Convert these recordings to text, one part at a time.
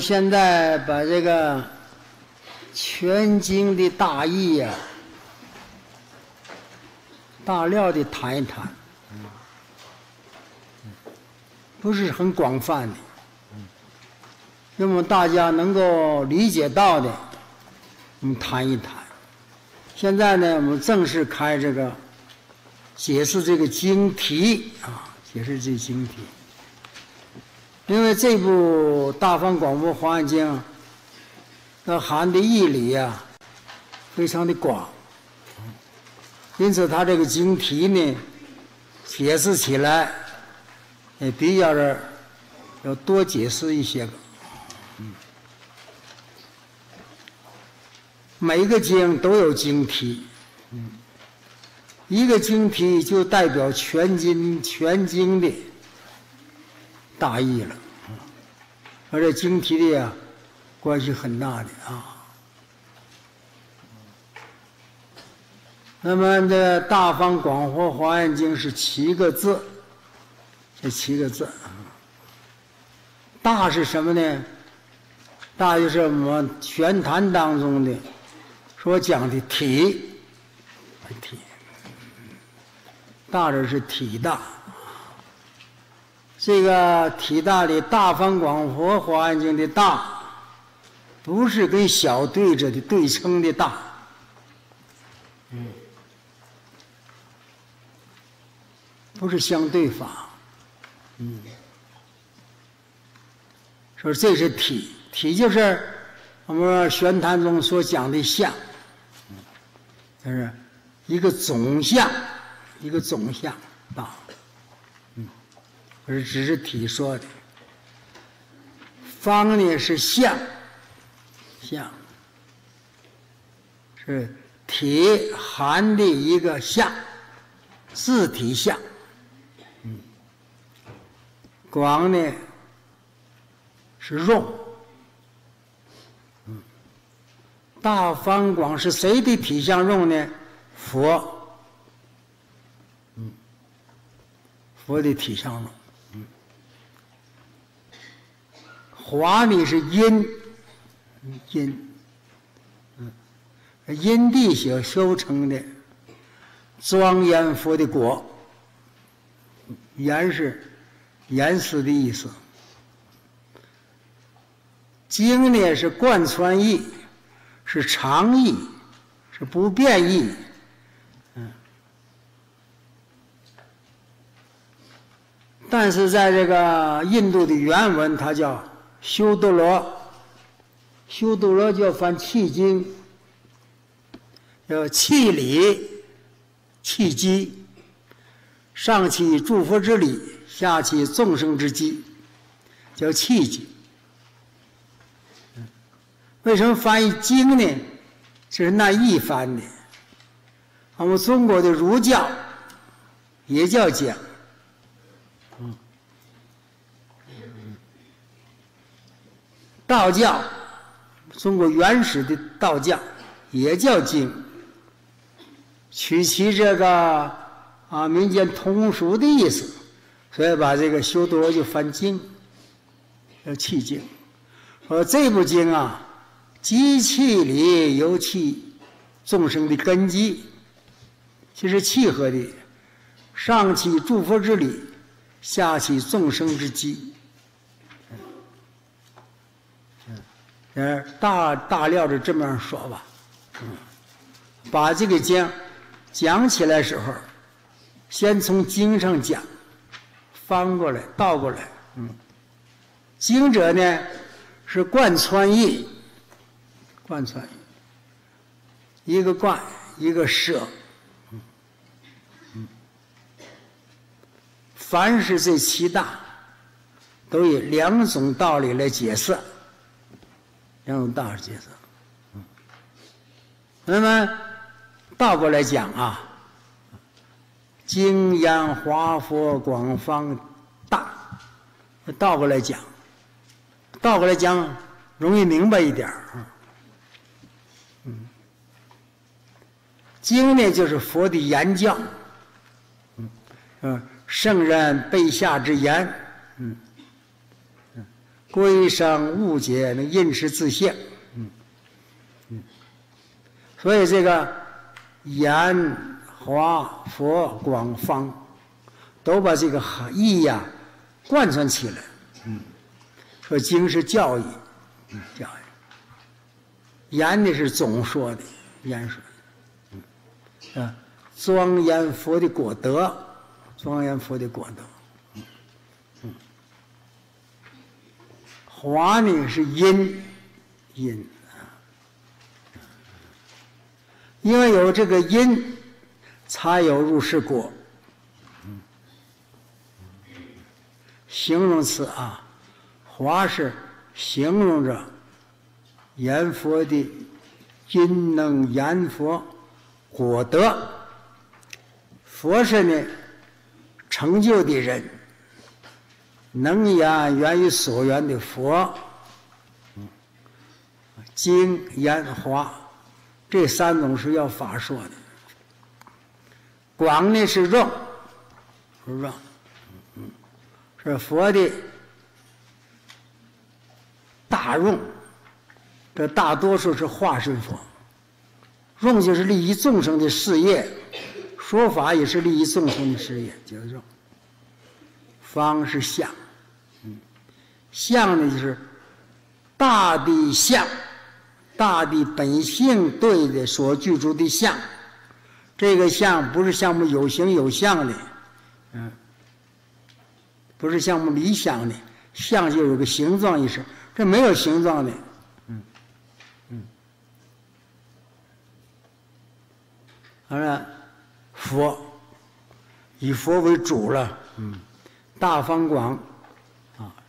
现在把这个全经的大义呀、大料的谈一谈，不是很广泛的，那么大家能够理解到的，我们谈一谈。现在呢，我们正式开这个解释这个经题啊，解释这经题。这部《大方广佛华严经》，它含的义理啊，非常的广，因此它这个经题呢，解释起来也比较的要多解释一些个。每一个经都有经题，一个经题就代表全经全经的大意了，而且经题的呀关系很大的啊。那么这《大方广佛华严经》是七个字，这七个字。大是什么呢？大就是我们玄坛当中的所讲的体，体，大这是体大。这个体大的《大方广佛华严经》的大，不是跟小对着的对称的大，嗯，不是相对法，嗯，说这是体，体就是我们玄坛中所讲的相，就是一个总相，一个总相大。而只是体说的，方呢是相，相是体含的一个相，字体相。广呢是用，大方广是谁的体相用呢？佛，嗯，佛的体相用。华呢是阴，阴，嗯，因地所修成的庄严佛的果，严是严丝的意思。经呢是贯穿义，是常义，是不变义，嗯。但是在这个印度的原文，它叫。修多罗，修多罗叫翻契经，叫契理、契机，上契诸佛之理，下契众生之机，叫契机。为什么翻译经呢？这是那译翻的。我们中国的儒教也叫讲。道教，中国原始的道教也叫经，取其这个啊民间通俗的意思，所以把这个修多就翻经，叫气经。说这部经啊，机器里尤其众生的根基，其实契合的，上起诸佛之理，下起众生之机。呃，大大料是这么样说吧，嗯，把这个经讲起来时候，先从经上讲，翻过来倒过来，嗯，经者呢是贯穿义，贯穿，一个贯一个舍，嗯嗯，凡是这七大，都以两种道理来解释。两种大角色，嗯，那么倒过来讲啊，经言华佛广方大，倒过来讲，倒过来讲容易明白一点啊，嗯，经呢就是佛的言教，嗯，圣人备下之言，嗯，归生误解，那因是自性。嗯嗯，所以这个言华佛广方都把这个意呀贯穿起来。嗯，说经是教义，教义。言的是总说的言说，嗯啊，庄严佛的果德，庄严佛的果德。华呢是因，因啊，因为有这个因，才有入世果。形容词啊，华是形容着言佛的因能言佛果德，佛是呢成就的人。能言源于所缘的佛，经言华，这三种是要法说的。广呢是让，让，是佛的大用，这大多数是化身佛。用就是利益众生的事业，说法也是利益众生的事业，就是用。方是相，相呢就是大的相，大的本性对的所具足的相，这个相不是像我们有形有相的，嗯，不是像我们理想的，相就有个形状意思，这没有形状的，嗯，嗯，完了，佛以佛为主了，嗯。大方广，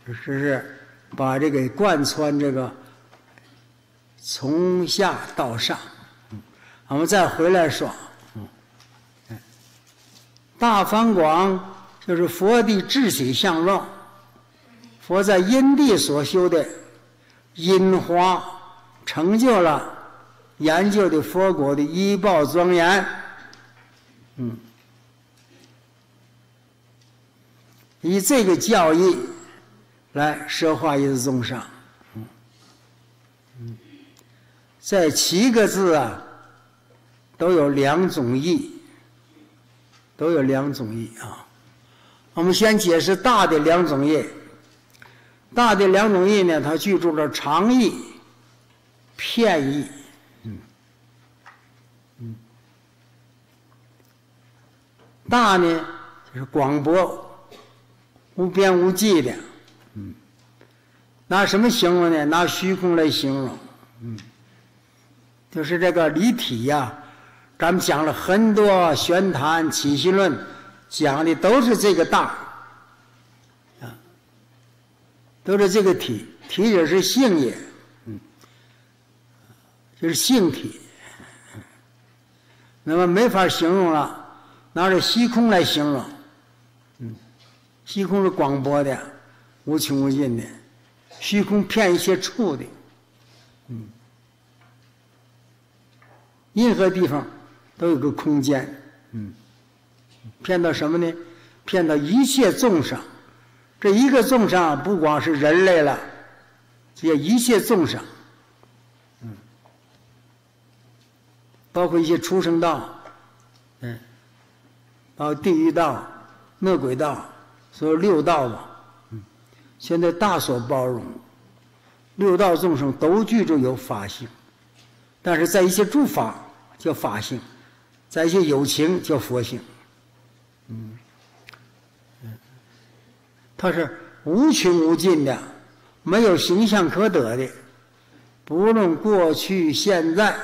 啊，这是把这个贯穿这个从下到上。我们再回来说，嗯，大方广就是佛的智体相状，佛在因地所修的因花，成就了研究的佛果的医报庄严，嗯。以这个教义来说化一众生，嗯，嗯，这七个字啊，都有两种意，都有两种意啊。我们先解释大的两种意，大的两种意呢，它记住了长意、片意，嗯，嗯，大呢就是广博。无边无际的，拿什么形容呢？拿虚空来形容，嗯，就是这个离体呀。咱们讲了很多玄谈起心论，讲的都是这个大，啊，都是这个体，体也是性也，嗯，就是性体。那么没法形容了，拿着虚空来形容。嗯虚空是广博的，无穷无尽的，虚空骗一些处的，嗯，任何地方都有个空间，嗯，骗到什么呢？骗到一切众生，这一个众生不光是人类了，这一切众生，嗯，包括一些畜生道，嗯，包括地狱道、恶鬼道。所有六道嘛，现在大所包容，六道众生都具着有法性，但是在一些诸法叫法性，在一些有情叫佛性，嗯，嗯，它是无穷无尽的，没有形象可得的，不论过去现在，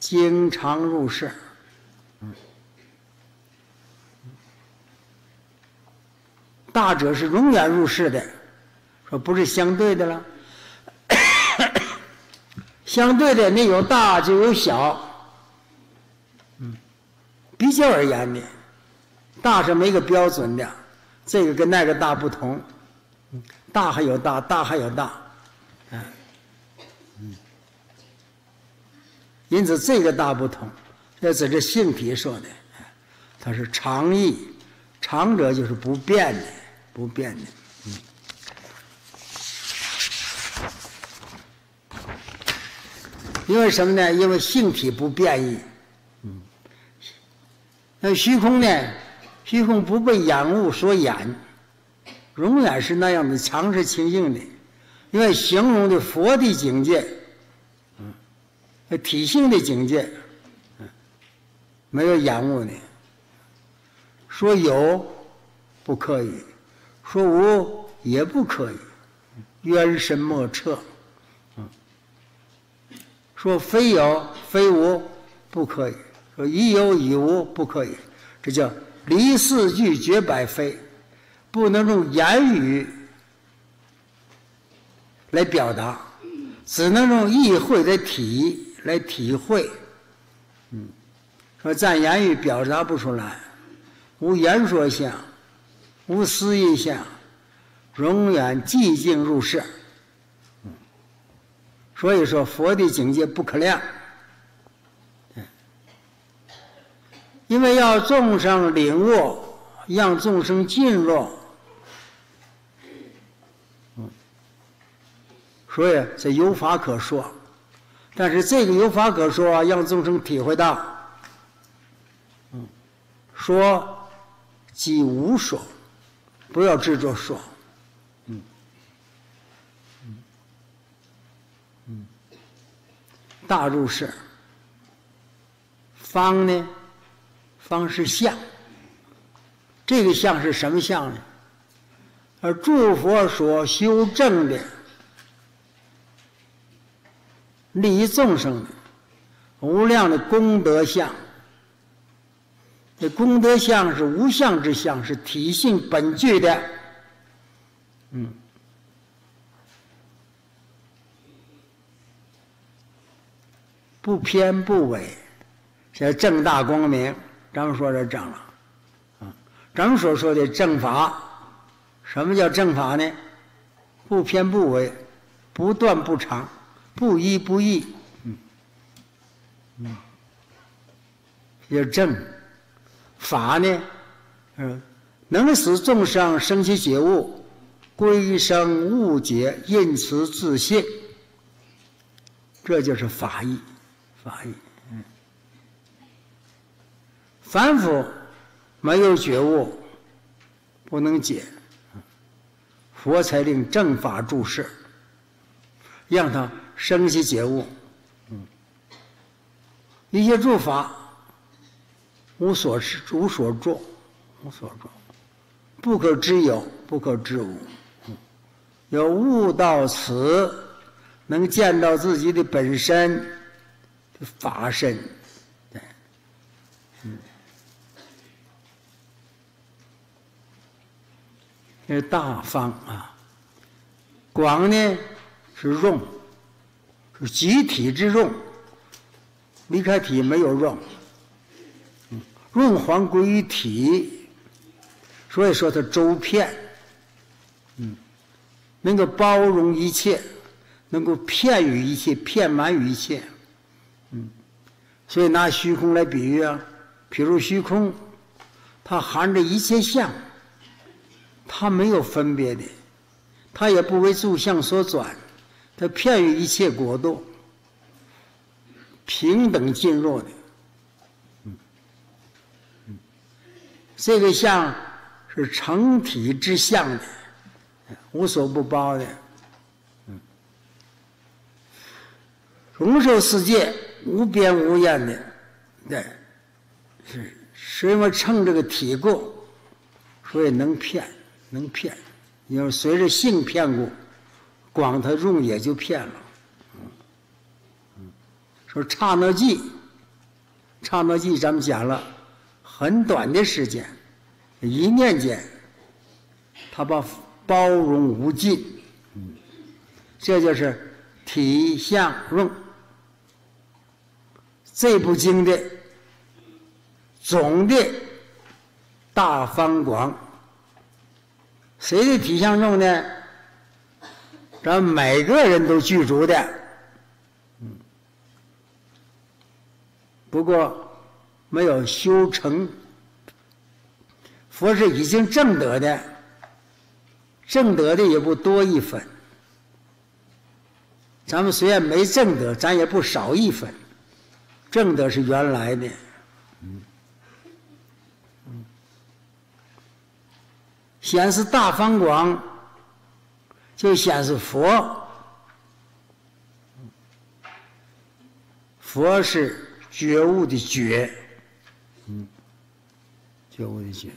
经常入世。大者是永远入世的，说不是相对的了。相对的，你有大就有小，嗯，比较而言的，大是没个标准的，这个跟那个大不同，大还有大，大还有大，嗯，嗯，因此这个大不同，这是性皮说的，它是常义，常者就是不变的。不变的。因为什么呢？因为性体不变异。那虚空呢？虚空不被眼物所掩，永远是那样的常识清净的，因为形容的佛的境界。体性的境界。没有延误呢。说有，不可以。说无也不可以，冤深莫测。嗯，说非有非无不可以，说已有已无不可以，这叫。离四句绝百非，不能用言语来表达，只能用意会的体来体会。嗯，说咱言语表达不出来，无言说相，无思意相，永远寂静入世。所以说佛的境界不可量。因为要众生领悟，让众生进入，所以这有法可说，但是这个有法可说，让众生体会到，说即无说，不要执着说，嗯，嗯，嗯，大入是，方呢？方是相，这个相是什么相呢？而诸佛所修正的利益众生的无量的功德相。这功德相是无相之相，是体性本具的，嗯，不偏不伪，叫正大光明。咱们说这正了，啊，咱们所说的正法，什么叫正法呢？不偏不伪，不断不长，不依不异，嗯，嗯，叫正。法呢，嗯，能使众生生起觉悟，归生悟解，因此自信，这就是法义，法义。凡夫没有觉悟，不能解，佛才令正法注释，让他生起觉悟。嗯，一些诸法无所知，无所作，无所作，不可知有，不可知无。要悟到此，能见到自己的本身的法身。是大方啊，广呢是用，是集体之用，离开体没有用，用还归于体，所以说它周遍，嗯，能够包容一切，能够遍于一切，遍满于一切，嗯，所以拿虚空来比喻啊，比如虚空，它含着一切相。它没有分别的，它也不为诸相所转，它遍于一切国度，平等进入的。嗯，嗯，这个相是成体之相的，无所不包的。嗯，容受世界无边无厌的，对，是是因为乘这个体故，所以能骗。能骗，因为随着性骗过，光他用也就骗了。嗯，说刹那记，刹那记咱们讲了，很短的时间，一念间，他把包容无尽。这就是体相用这部经的总的大方广。谁的体相用呢？咱每个人都具足的，不过没有修成。佛是已经正得的，正得的也不多一分，咱们虽然没正德，咱也不少一分。正德是原来的，显示大方广，就显示佛。佛是觉悟的觉，觉悟的觉。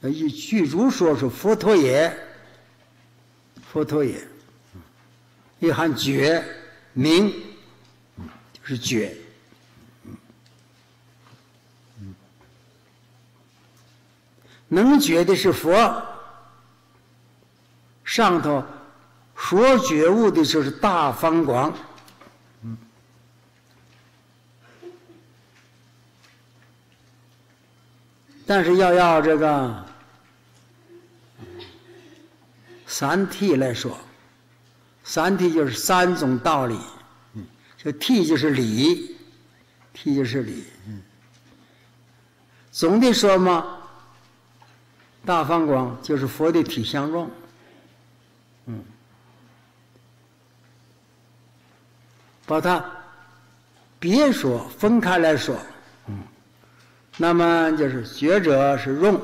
那一具足说是佛陀也，佛陀也，一含觉明，就是觉，能觉的是佛，上头说觉悟的就是大方广，但是要要这个。三谛来说，三谛就是三种道理，这谛就是理，谛就是理。总的说嘛，大方广就是佛的体相状，嗯，把它别说分开来说，那么就是学者是用。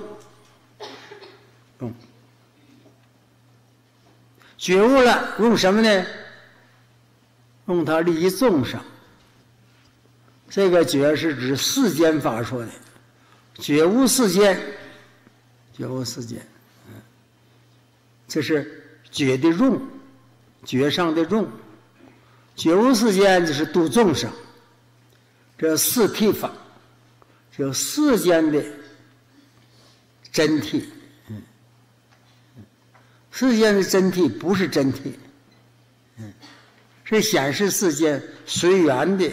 用觉悟了，用什么呢？用它利益众生。这个觉是指世间法说的，觉悟世间，觉悟世间，嗯，这是觉的用，觉上的用，觉悟世间就是度众生。这四谛法，有世间的真谛。世间的真谛不是真谛，嗯，是显示世间随缘的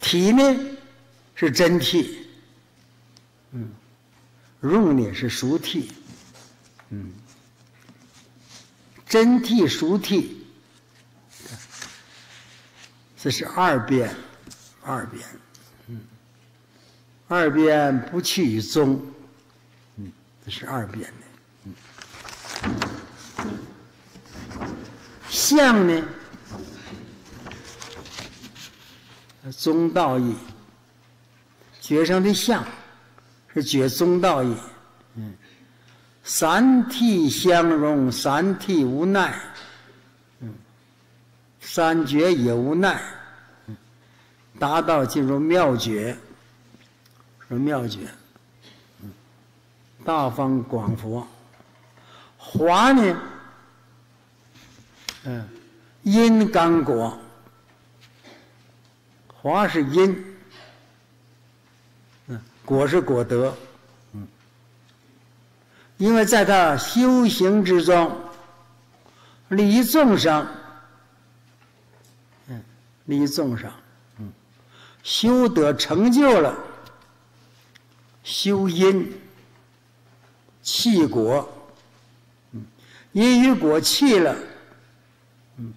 体呢，是真谛，嗯，用呢是俗谛，嗯，真谛俗谛，这是二边，二边，嗯，二边不去于宗。是二边的，嗯相呢？中道义，觉上的相是觉中道义。嗯，三体相容，三体无奈。三觉也无奈。达到进入妙觉，说妙觉。大方广佛，华呢？嗯，因干果，华是因，嗯，果是果德，嗯，因为在他修行之中，利益众生，嗯，利益众生，嗯，修得成就了，修因。气果，嗯，因与果气了，嗯，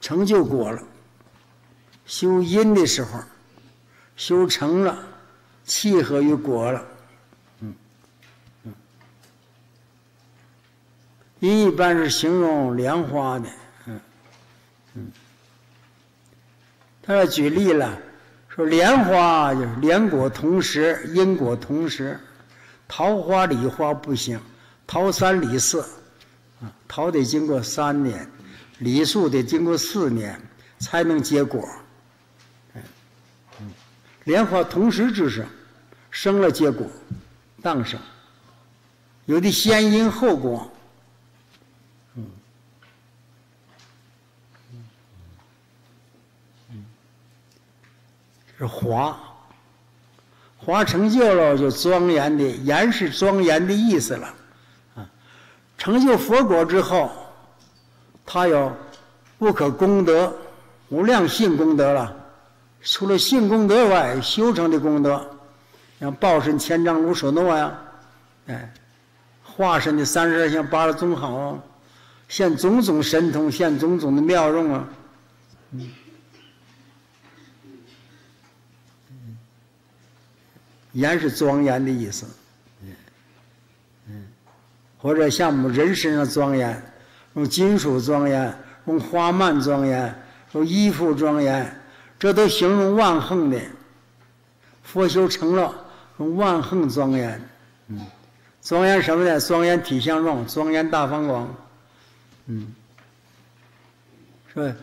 成就果了。修因的时候，修成了，契合于果了，嗯，嗯。因一般是形容莲花的，嗯，他要举例了。说莲花就是莲果同时，因果同时，桃花、李花不行，桃三李四，啊，桃得经过三年，李树得经过四年才能结果，嗯，莲花同时之生，生了结果，当生，有的先因后果。是华，华成就了就庄严的，严是庄严的意思了，啊，成就佛果之后，他有不可功德、无量性功德了。除了性功德外，修成的功德，像报身千丈如舍诺呀，哎，化身的三十二相八十种好啊，现种种神通，现种种的妙用啊，嗯。严是庄严的意思，嗯嗯或者像我们人身上庄严，用金属庄严，用花蔓庄严，用衣服庄严，这都形容万恒的。佛修成了用万恒庄严，嗯，庄严什么呢？庄严体相状，庄严大方广，嗯，是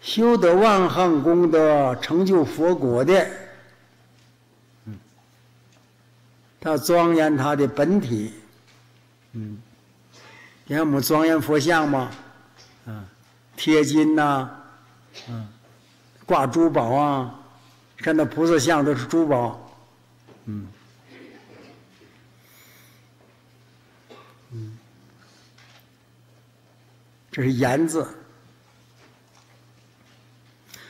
修得万恒功德，成就佛果的。他庄严他的本体，嗯，你看我们庄严佛像吗？嗯，贴金呐，嗯，挂珠宝啊，看那菩萨像都是珠宝，嗯，嗯，这是言字。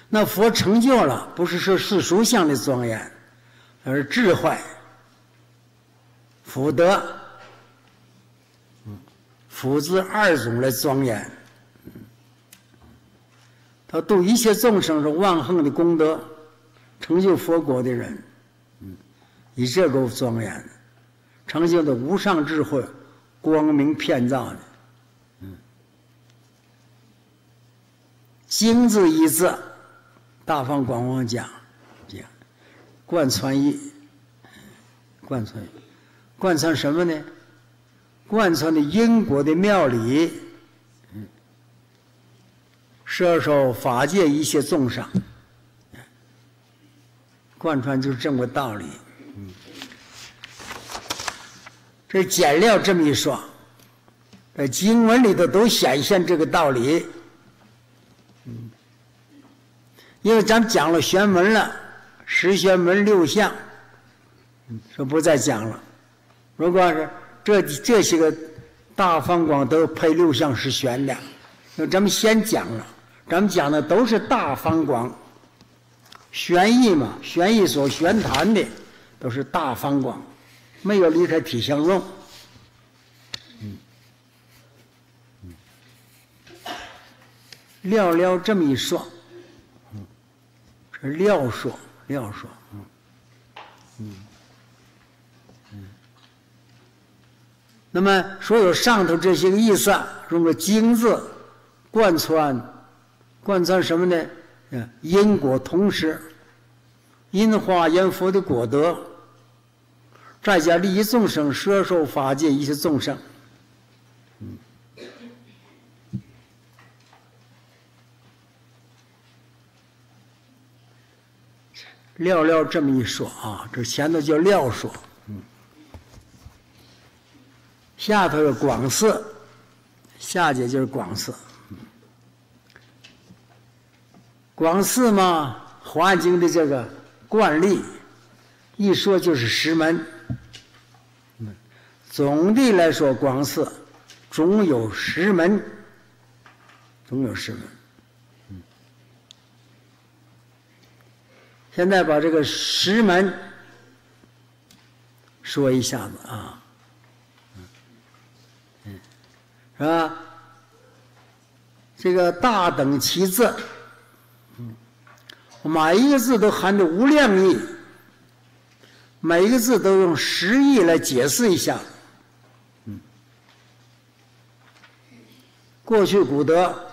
那佛成就了，不是说世俗相的庄严，而是智慧。福德，福字二种来庄严，他度一切众生是万恒的功德，成就佛国的人，嗯以这个庄严，成就的无上智慧，光明遍照的，嗯经字一字，大方广广讲，讲贯穿一，贯穿。贯穿什么呢？贯穿的因果的妙理，嗯，摄受法界一切众生，贯穿就是这么个道理，嗯，这简料这么一说，在经文里头都显现这个道理，嗯，因为咱们讲了玄门了，十玄门六相，嗯，说不再讲了。如果是这这些个大方广都配六相是玄的，那咱们先讲了，咱们讲的都是大方广，玄义嘛，玄义所玄谈的都是大方广，没有离开体相用。嗯，嗯，料料这么一说，嗯，这料说料说，嗯，嗯。那么，所有上头这些个意思，用个“经”字贯穿，贯穿什么呢？因果同时，因化因佛的果德，再加利益众生、摄受法界一切众生。嗯，料料这么一说啊，这前头叫料说。下头是广寺，下节就是广寺。广寺嘛，《华经》的这个惯例，一说就是石门。总的来说，广寺总有石门，总有石门。现在把这个石门说一下子啊。是吧？这个大等齐字，嗯，每一个字都含着无量义，每一个字都用十义来解释一下，嗯，过去古德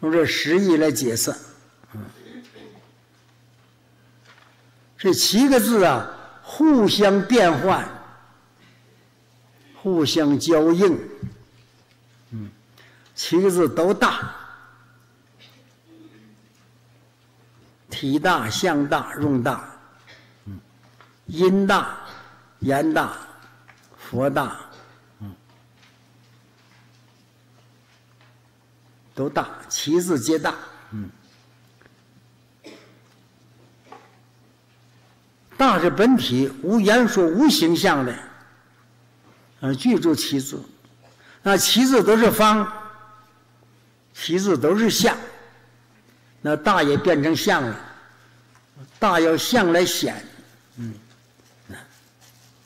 用这十义来解释，嗯，这七个字啊，互相变换。互相交应，嗯，七个字都大，体大、相大、用大，嗯，音大、言大、佛大，嗯，都大，七字皆大，嗯，大是本体，无言说，无形象的。啊，具足七字，那七字都是方，七字都是相，那大也变成相了，大要相来显，嗯，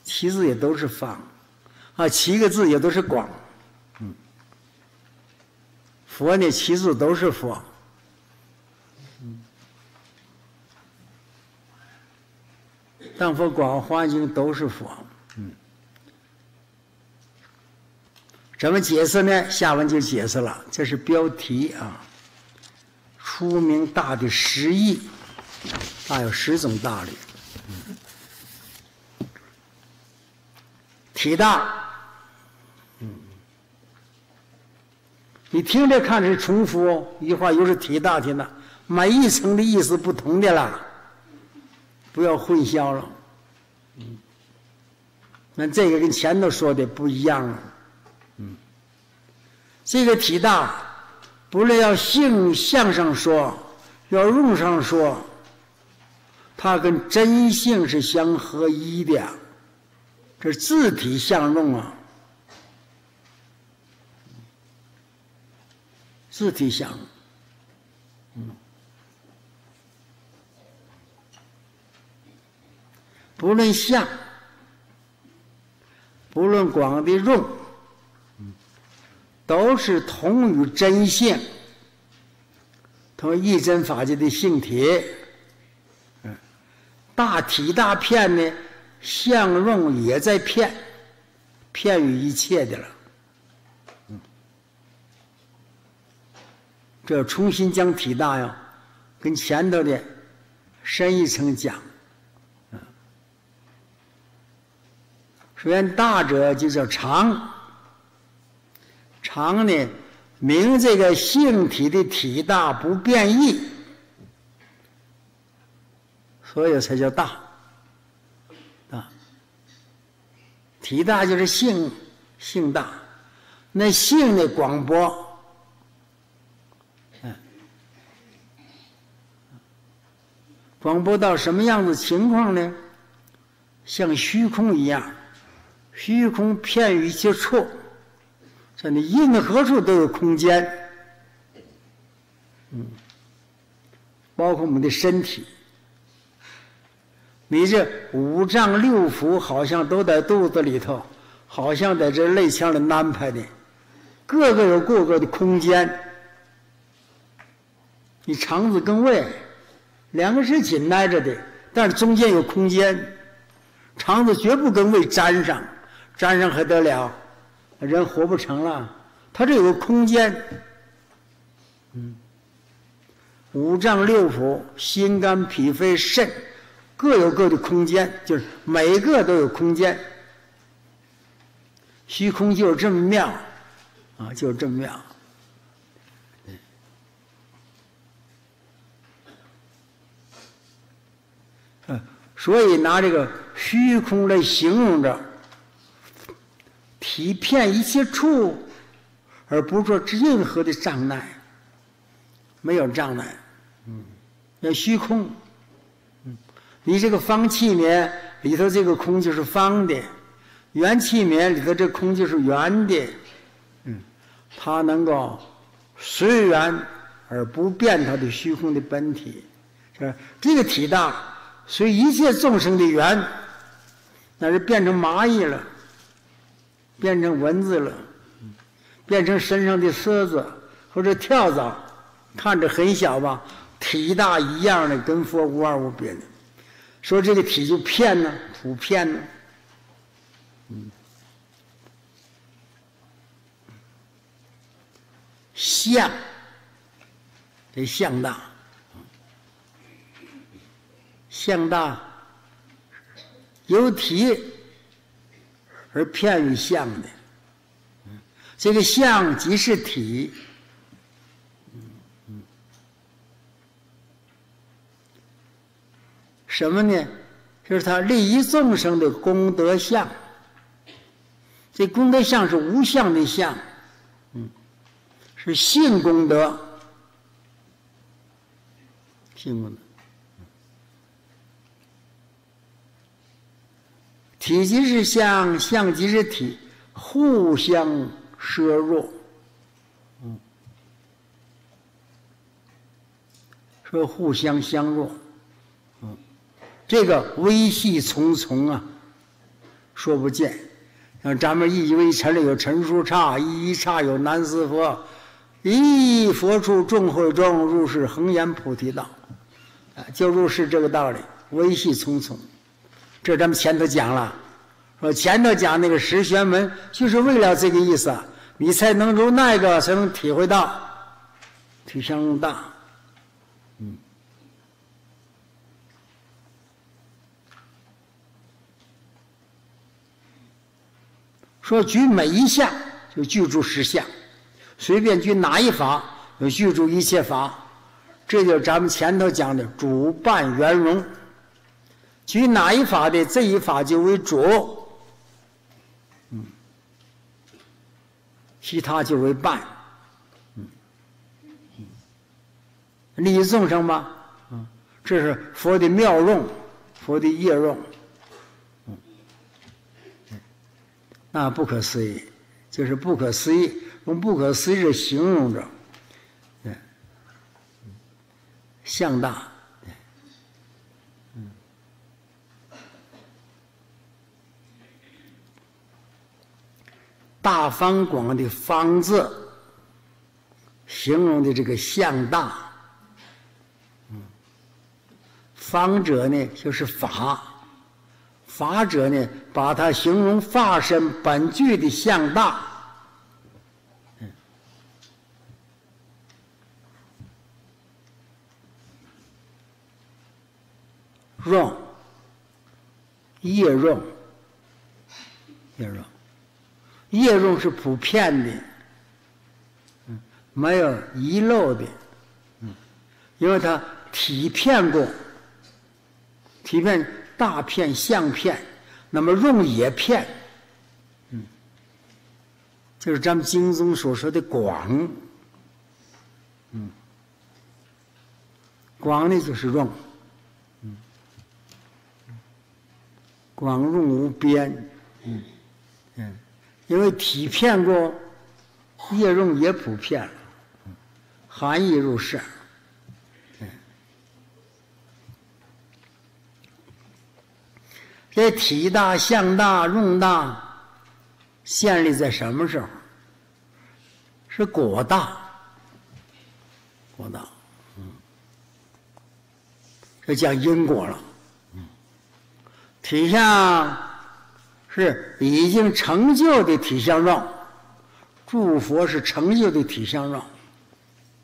七字也都是方，啊，七个字也都是广，嗯，佛呢，七字都是佛，嗯，当佛广华经都是佛。怎么解释呢？下文就解释了，这是标题啊。出名大的十义，大有十种大理。体大，嗯，你听着看是重复，一会儿又是体大体大，每一层的意思不同的啦，不要混淆了。嗯，那这个跟前头说的不一样了。这个体大，不论要性相上说，要用上说，它跟真性是相合一的，这字体相用啊，字体相，嗯，不论相，不论广的用。都是同于真性，同一真法界的性体，嗯，大体大片呢，相用也在片，片于一切的了，嗯，这重新将体大呀，跟前头的深一层讲，嗯，首先大者就叫长。常呢，明这个性体的体大不变异，所以才叫大。啊，体大就是性性大，那性的广博，嗯，广播到什么样子情况呢？像虚空一样，虚空片于接触。在你任何处都有空间，嗯，包括我们的身体，你这五脏六腑好像都在肚子里头，好像在这内腔里安排的，各个有各个的空间。你肠子跟胃两个是紧挨着的，但是中间有空间，肠子绝不跟胃粘上，粘上还得了。人活不成了，他这有个空间，嗯，五脏六腑、心肝脾肺肾各有各的空间，就是每个都有空间。虚空就是这么妙，啊，就是这么妙。所以拿这个虚空来形容着。体片一切处，而不做任何的障碍，没有障碍。嗯，要虚空。嗯，你这个方器皿里头这个空就是方的，圆器皿里头这空就是圆的。嗯，它能够随缘而不变它的虚空的本体，是这个体大，随一切众生的缘，那是变成蚂蚁了。变成蚊子了，变成身上的虱子或者跳蚤，看着很小吧，体大一样的，跟佛无二无别的。说这个体就骗呢，普遍呢，嗯，相，这相大，相大，有体。而偏于相的，这个相即是体，什么呢？就是他利益众生的功德相。这功德相是无相的相，嗯，是性功德，性功德。体即是相，相即是体，互相摄入。嗯，说互相相弱。嗯，这个微细重重啊，说不见。像咱们一微尘里有陈树刹，一一刹有南四佛，一佛处众会中，入世恒言菩提道。啊，就入世这个道理，微细重重。这咱们前头讲了，说前头讲那个十玄门，就是为了这个意思。你才能如那个，才能体会到体相大。嗯。说举每一项就具足十项，随便举哪一法就具足一切法，这就是咱们前头讲的主伴圆融。举哪一法的这一法就为主，嗯，其他就为伴，嗯，利益众生吗？嗯，这是佛的妙用，佛的业用。嗯。那不可思议，就是不可思议，用不可思议形容着，嗯，向大，嗯，大方广的方字，形容的这个向大，嗯，方者呢就是法。法者呢，把它形容法身本具的相大，润，叶润，叶润，业用是普遍的，嗯，没有遗漏的，嗯，因为它体片过，体片。大片相片，那么用也片，嗯，就是咱们经中所说的广，嗯，广呢就是用，广用无边，嗯嗯，因为体片过，业用也普遍了，含义入世。这体大、相大、用大，建立在什么时候？是果大，果大，嗯，这讲因果了，嗯，体相是已经成就的体相状，诸佛是成就的体相状，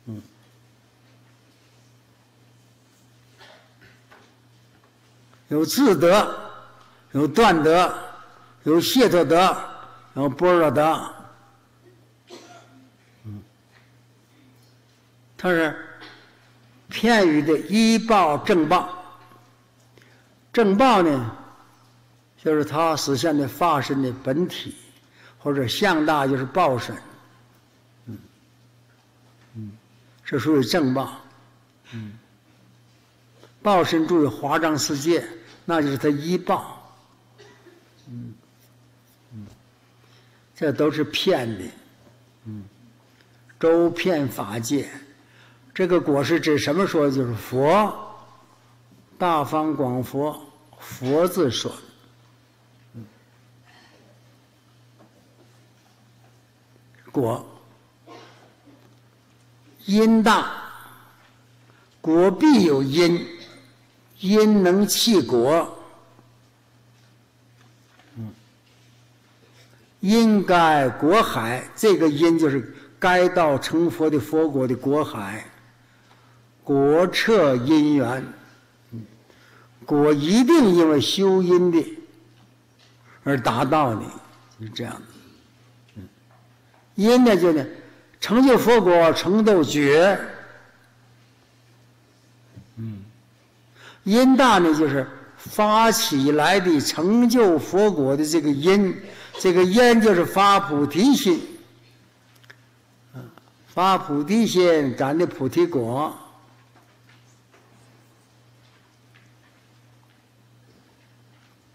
嗯，有自得。有断得，有解脱德，有般若得。嗯，它是片语的依报正报。正报呢，就是他实现的法身的本体，或者相大就是报身。嗯，嗯，这属于正报。嗯，报身住于华藏世界，那就是他依报。嗯，嗯，这都是骗的，嗯，周遍法界，这个果是指什么说？就是佛，大方广佛，佛字说，果因大，果必有因，因能弃果。因该果海，这个因就是该道成佛的佛果的果海，果彻因缘，果一定因为修因的而达到的，是这样的。因呢，就呢，成就佛果，成就觉。嗯，因大呢，就是发起来的成就佛果的这个因。这个因就是发菩提心，发菩提心，咱的菩提果，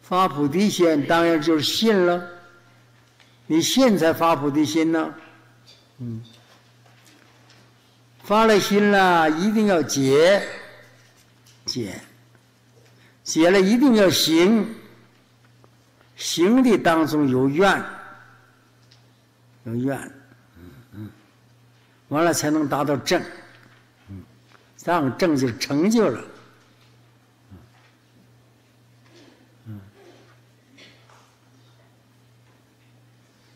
发菩提心当然就是信了，你现在发菩提心呢，嗯，发了心了，一定要解，解，解了一定要行。行的当中有愿，有愿，嗯嗯，完了才能达到正，嗯，这样正就成就了，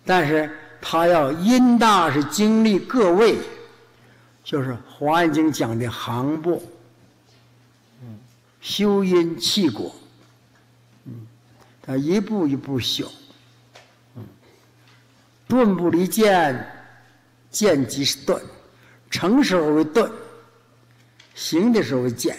但是他要因大是经历各位，就是《华严经》讲的行部，修因气果，嗯，他一步一步修，嗯，顿不离见，见即是顿，成时候为顿，行的时候为见。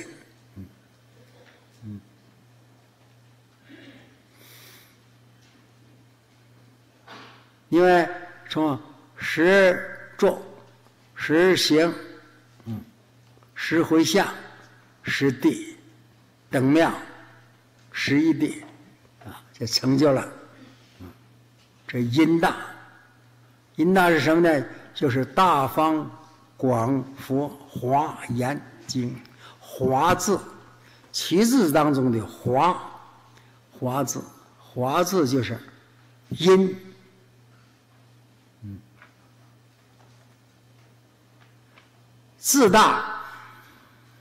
因为从十坐、十行、嗯、十回向、十地等妙、十一地啊，就成就了。这音大，音大是什么呢？就是大方广佛华严经，华字，其字当中的华，华字，华字就是音。自大，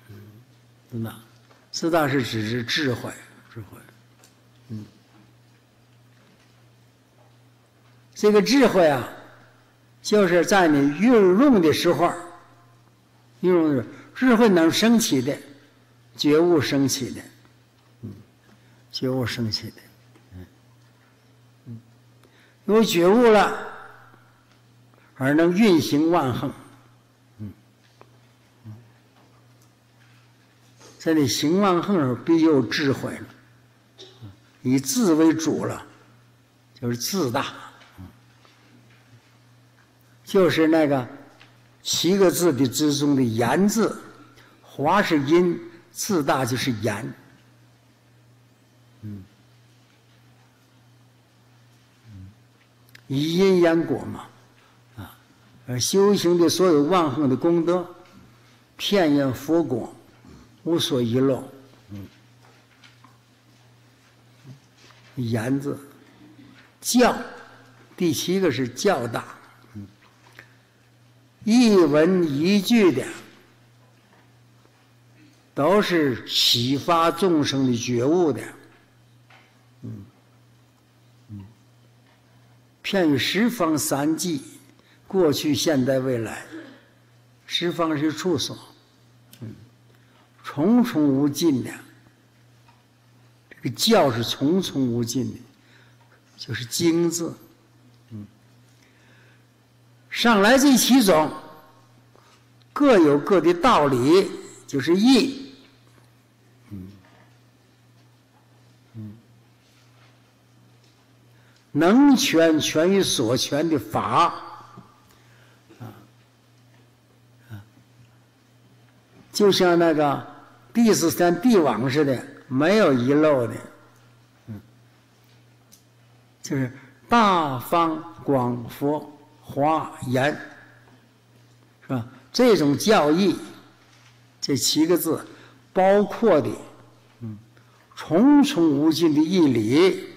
嗯，大，自大是指是智慧，智慧，嗯，这个智慧啊，就是在你运用的时候，运用的智慧能升起的，觉悟升起的，嗯，觉悟升起的，嗯，嗯，有觉悟了，而能运行万恒。在你行万横时，必有智慧了，以自为主了，就是自大，就是那个七个字的之中的言字，华是音，自大就是言，嗯，以因言果嘛，啊，而修行的所有万恒的功德，片言佛果。无所遗漏，嗯，言字。教，第七个是教大，嗯，一文一句的都是启发众生的觉悟的，嗯，嗯，片于十方三际，过去、现在、未来，十方是处所。重重无尽的，这个教是重重无尽的，就是经字。嗯，上来这七种各有各的道理，就是义。嗯，嗯，能权权于所权的法。啊，啊，就像那个。地是像帝王似的，没有遗漏的，嗯，就是大方广佛华严，是吧？这种教义，这七个字包括的，嗯，重重无尽的义理，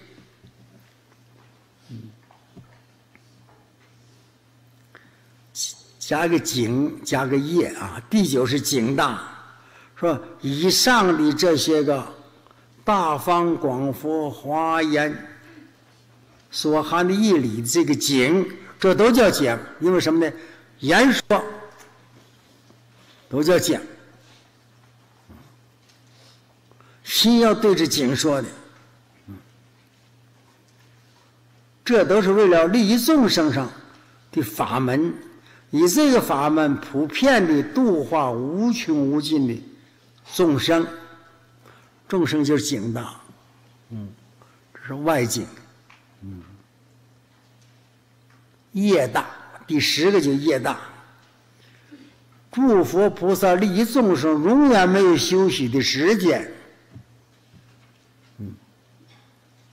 加个景，加个业啊，第九是景大。说以上的这些个大方广佛华严所含的义理，这个经，这都叫经，因为什么呢？言说都叫讲，心要对着经说的，这都是为了利益众生上的法门，以这个法门普遍的度化无穷无尽的。众生，众生就是景大，嗯，这是外景，嗯，业大，第十个就业大。诸佛菩萨利益众生，永远没有休息的时间，嗯，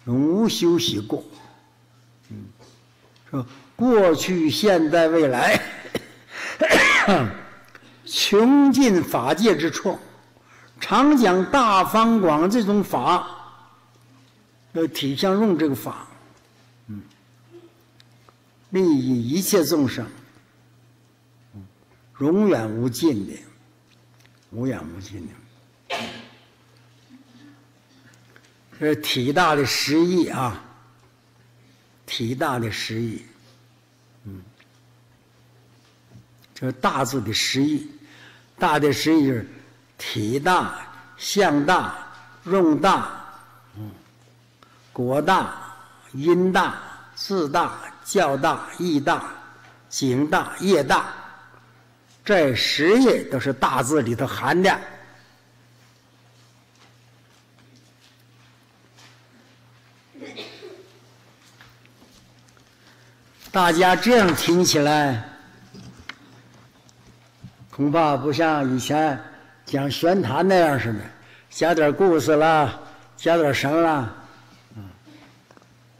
无休息过，嗯，说过去、现在、未来，穷尽法界之处。常讲大方广这种法，要体相用这个法，嗯，利益一切众生，嗯，永远无尽的，无远无尽的，这体大的实意啊，体大的实意，嗯，这大字的实义，大的实义是体大、相大、用大，嗯，国大、因大、字大、教大、义大、景大、业大，这十业都是大字里头含的。大家这样听起来，恐怕不像以前讲玄谈那样似的，加点故事啦，加点什么啦，嗯，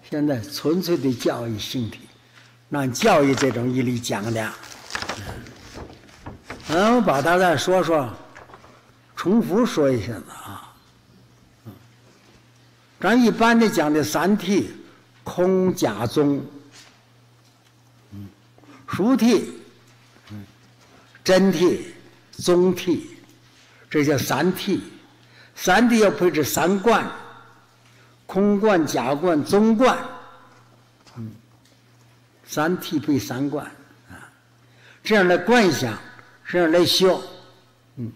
现在纯粹的教育性体，按教育这种义理讲的，嗯，我把它再说说，重复说一下子啊，嗯，咱一般的讲的三体，空、假、中。俗体、真体、宗体，这叫三体。三体要配置三观：空观、假观、中观。嗯，三体配三观啊，这样来观想，这样来修，嗯，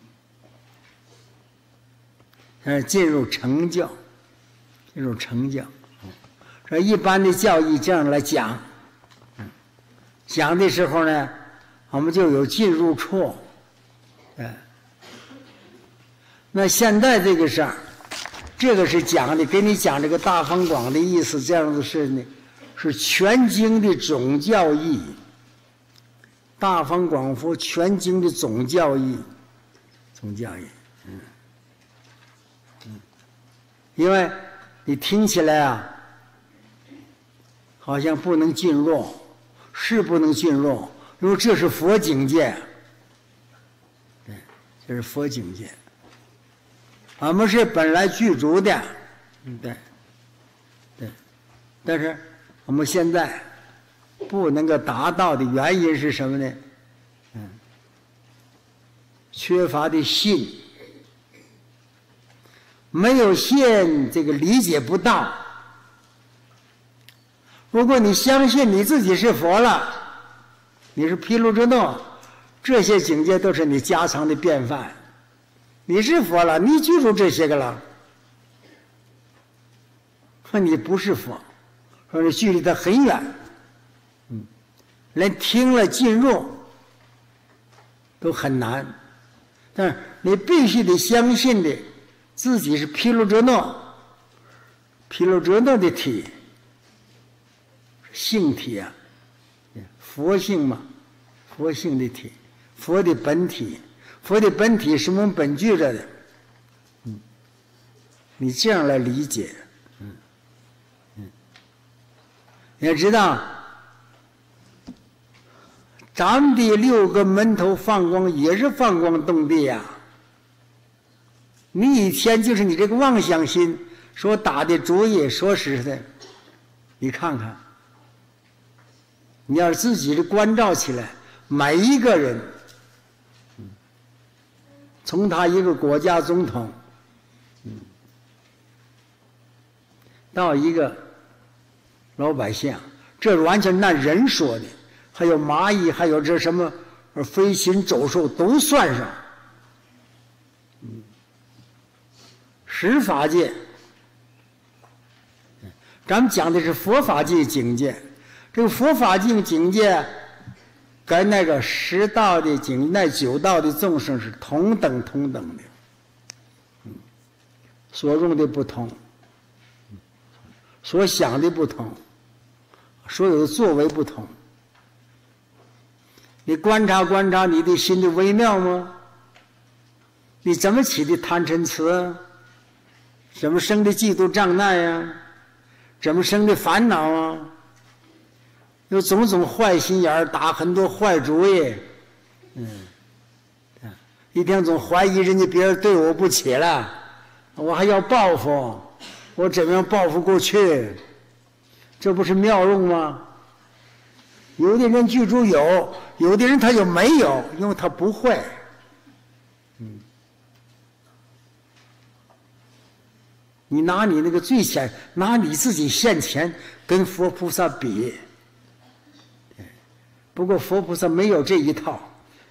呃，进入成教，进入成教。这一般的教义这样来讲。讲的时候呢，我们就有进入处，哎，那现在这个事儿，这个是讲的，给你讲这个大方广的意思，这样子是呢，是全经的总教义，大方广佛全经的总教义，总教义，嗯，嗯，因为你听起来啊，好像不能进入。是不能进入，因为这是佛境界。对，这是佛境界。俺们是本来具足的，嗯，对，对。但是我们现在不能够达到的原因是什么呢？嗯，缺乏的信，没有信，这个理解不到。如果你相信你自己是佛了，你是毗卢遮那，这些境界都是你家常的便饭。你是佛了，你记住这些个了。说你不是佛，说你距离他很远，嗯，连听了进入都很难。但是你必须得相信的，自己是毗卢遮那，毗卢遮那的体。性体啊，佛性嘛，佛性的体，佛的本体，佛的本体是我们本具着的。嗯，你这样来理解，嗯嗯，要知道，咱们的六个门头放光也是放光动地呀。你一天就是你这个妄想心所打的主意，说实在，你看看。你要自己的关照起来，每一个人，从他一个国家总统，到一个老百姓，这完全按人说的，还有蚂蚁，还有这什么飞禽走兽都算上。嗯十法界，咱们讲的是佛法界境界。这个佛法境境界，跟那个十道的境、那九道的众生是同等同等的，所用的不同，所想的不同，所有的作为不同。你观察观察你的心的微妙吗？你怎么起的贪嗔痴？怎么生的嫉妒障碍呀？怎么生的烦恼啊？有种种坏心眼儿，打很多坏主意，嗯，一天总怀疑人家别人对我不起了，我还要报复，我怎么样报复过去？这不是妙用吗？有的人记住有，有的人他就没有，因为他不会。嗯，你拿你那个最先，拿你自己现前跟佛菩萨比。不过佛菩萨没有这一套，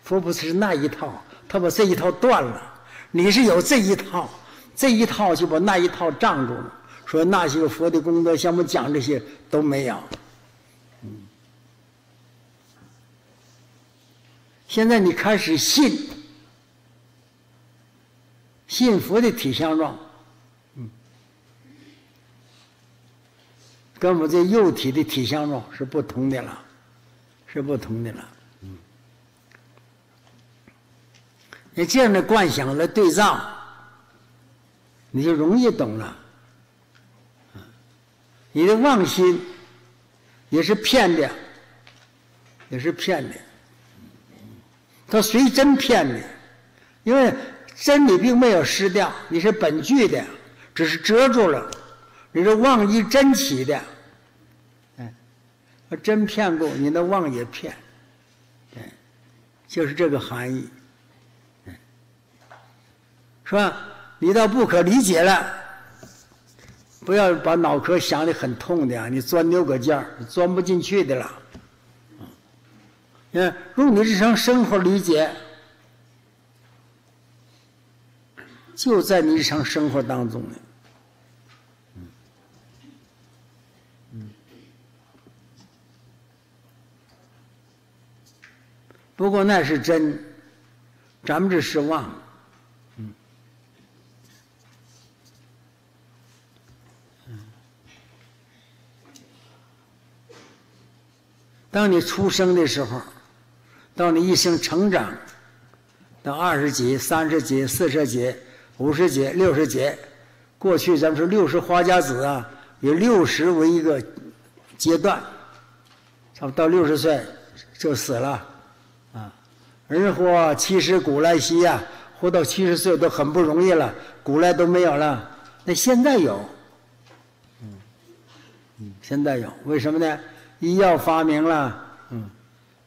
佛菩萨是那一套，他把这一套断了。你是有这一套，这一套就把那一套障住了。说那些个佛的功德，像我们讲这些都没有。嗯，现在你开始信，信佛的体相状，嗯，跟我们这幼体的体相状是不同的了，是不同的了。嗯，你这样的观想来对照，你就容易懂了。你的妄心也是骗的，也是骗的。他随真骗的，因为真理并没有失掉，你是本具的，只是遮住了。你是妄依真起的，真骗过你，那妄也骗，哎，就是这个含义，是吧？你倒不可理解了。不要把脑壳想的很痛的啊！你钻牛角尖儿，钻不进去的了。嗯，用你日常生活理解，就在你日常生活当中呢。不过那是真，咱们这是妄。当你出生的时候，到你一生成长，到二十几、三十几、四十几、五十几、六十几，过去咱们说六十花甲子啊，以六十为一个阶段，差不多到六十岁就死了，人活七十古来稀呀，活到七十岁都很不容易了，古来都没有了，那现在有，嗯，嗯，现在有，为什么呢？医药发明了，嗯，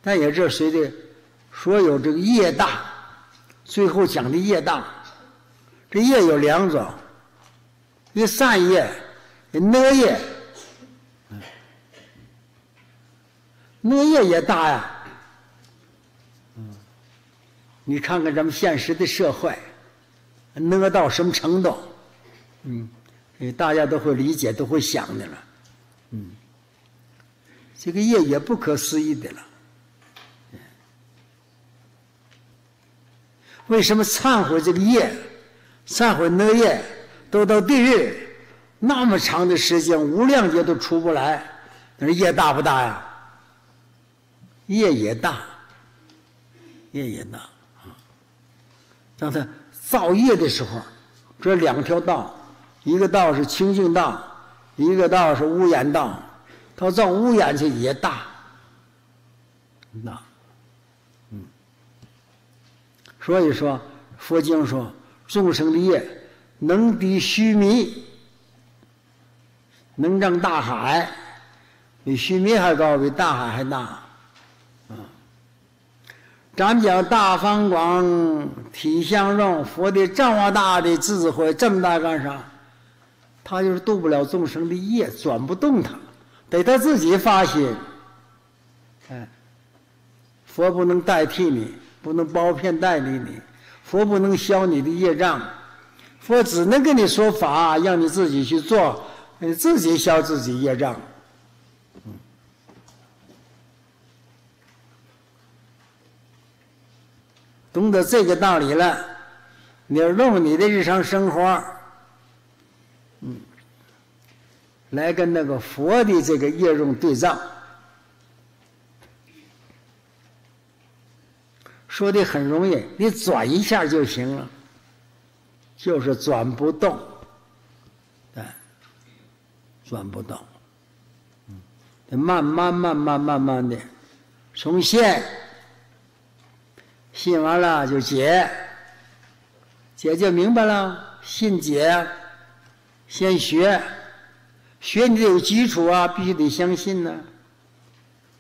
但也这随着说有这个业大，最后讲的业大，这业有两种，一善业，一恶业，嗯，恶业也大呀，嗯，你看看咱们现实的社会，呢到什么程度？嗯，大家都会理解，都会想的了，嗯。这个业也不可思议的了。为什么忏悔这个业，忏悔那业，都到地狱，那么长的时间，无量劫都出不来，那业大不大呀？业也大，业也大啊。当他造业的时候，这两条道，一个道是清净道，一个道是污染道。他造污染去也大，那，嗯，所以说佛经说众生的业能比须弥，能让大海比须弥还高，比大海还大，啊，咱讲大方广体相容，佛的这么大的智慧这么大干啥？他就是度不了众生的业，转不动他。得他自己发心，哎，佛不能代替你，不能包骗代理你，佛不能消你的业障，佛只能跟你说法，让你自己去做，你自己消自己业障。懂得这个道理了，你要用你的日常生活。嗯来跟那个佛的这个业用对照，说的很容易，你转一下就行了，就是转不动，哎，转不动，嗯，慢慢慢慢慢慢的，从现，信完了就解，解就明白了，信解，先学。学你得有基础啊，必须得相信呢。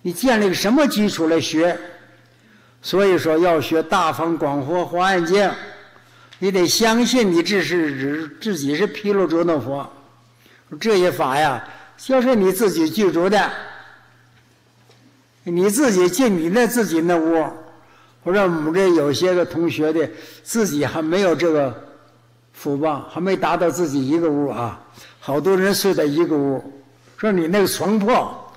你建立个什么基础来学？所以说要学大方广佛华严经，你得相信你这是指自己是毗卢遮那佛。这些法呀，就是你自己具足的。你自己进你那自己那屋，我说我们这有些个同学的自己还没有这个福报，还没达到自己一个屋啊，好多人睡在一个屋，说你那个床破，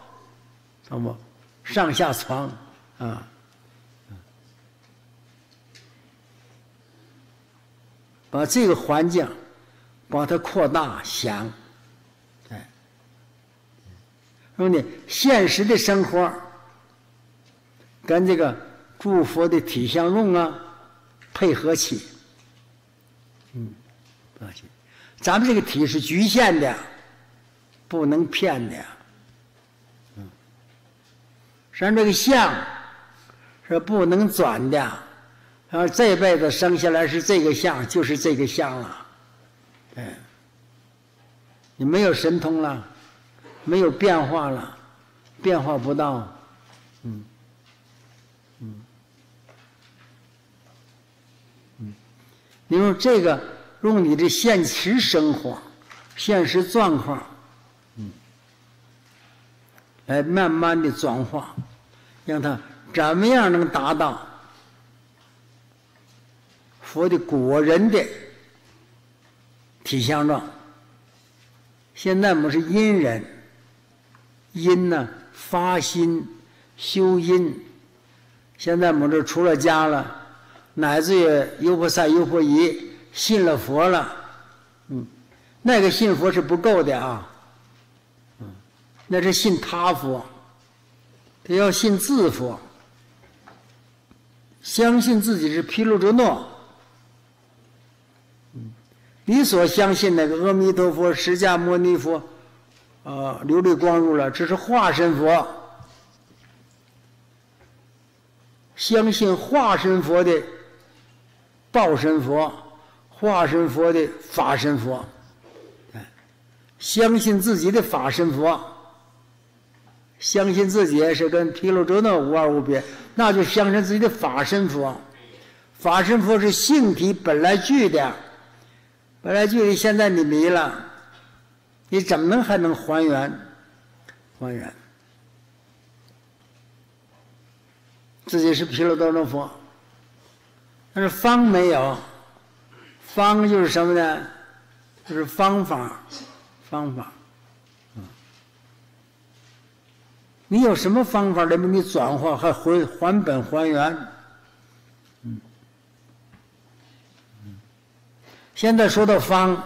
怎么上下床啊？把这个环境，把它扩大想，哎，说呢，现实的生活跟这个诸佛的体相用啊配合起，嗯，放心，咱们这个体是局限的，不能骗的，嗯，咱这个相是不能转的。然后这辈子生下来是这个相，就是这个相了，哎，你没有神通了，没有变化了，变化不到，嗯，你用这个，用你的现实生活、现实状况，嗯，来慢慢的转化，让它怎么样能达到？佛的果人的体相状，现在我们是阴人，阴呢发心修阴。现在我们这出了家了，乃至于优婆塞、优婆夷信了佛了，嗯，那个信佛是不够的啊，嗯，那是信他佛，他要信自佛，相信自己是毗卢遮那。你所相信那个阿弥陀佛、释迦牟尼佛，啊，琉璃光如来，这是化身佛。相信化身佛的报身佛，化身佛的法身佛，相信自己的法身佛，相信自己是跟毗卢遮那无二无别，那就相信自己的法身佛。法身佛是性体本来具的。本来具的现在你离了，你怎么能还能还原？还原自己是毗卢多罗佛，但是方没有，方就是什么呢？就是方法，方法。你有什么方法能把你转化还回还本还原？现在说到方，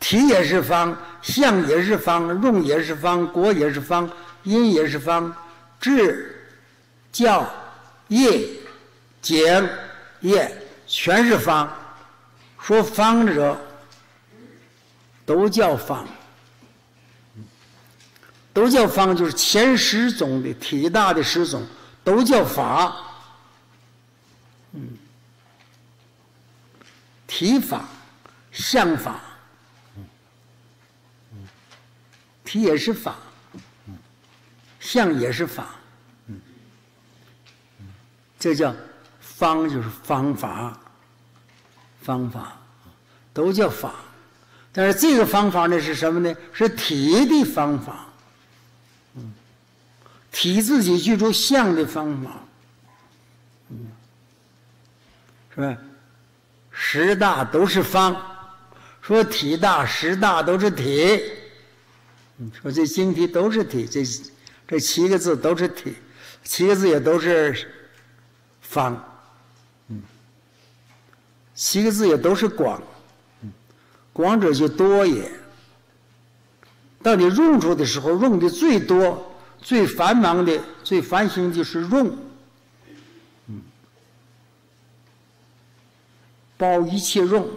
体也是方，相也是方，用也是方，果也是方，因也是方，智、教、业、景、业全是方。说方者，都叫方，都叫方，就是前十种的体大的十种，都叫法。嗯，体法。相法，体也是法，相也是法，这叫方，就是方法，方法都叫法，但是这个方法呢是什么呢？是体的方法，嗯体自己具足相的方法，是吧？十大都是方。说体大十大都是体，说这经体都是体，这这七个字都是体，七个字也都是方，七个字也都是广，广者就多也。到你用处的时候，用的最多、最繁忙的、最繁星就是用，嗯，包一切用。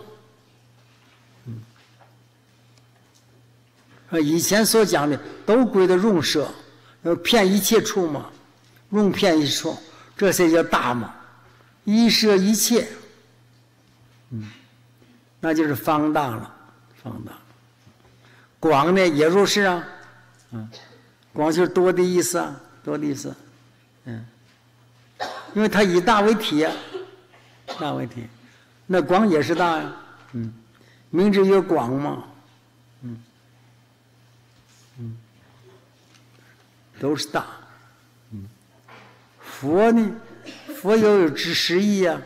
以前所讲的都归到用舍，要骗一切处嘛，用骗一处，这才叫大嘛，一舍一切，嗯，那就是方大了，方大。广呢也如是啊，嗯，广就是多的意思啊，多的意思，嗯，因为它以大为体啊，大为体，那广也是大呀，嗯，名字有广嘛。嗯，嗯。都是大，嗯，佛呢，佛又有之十义啊，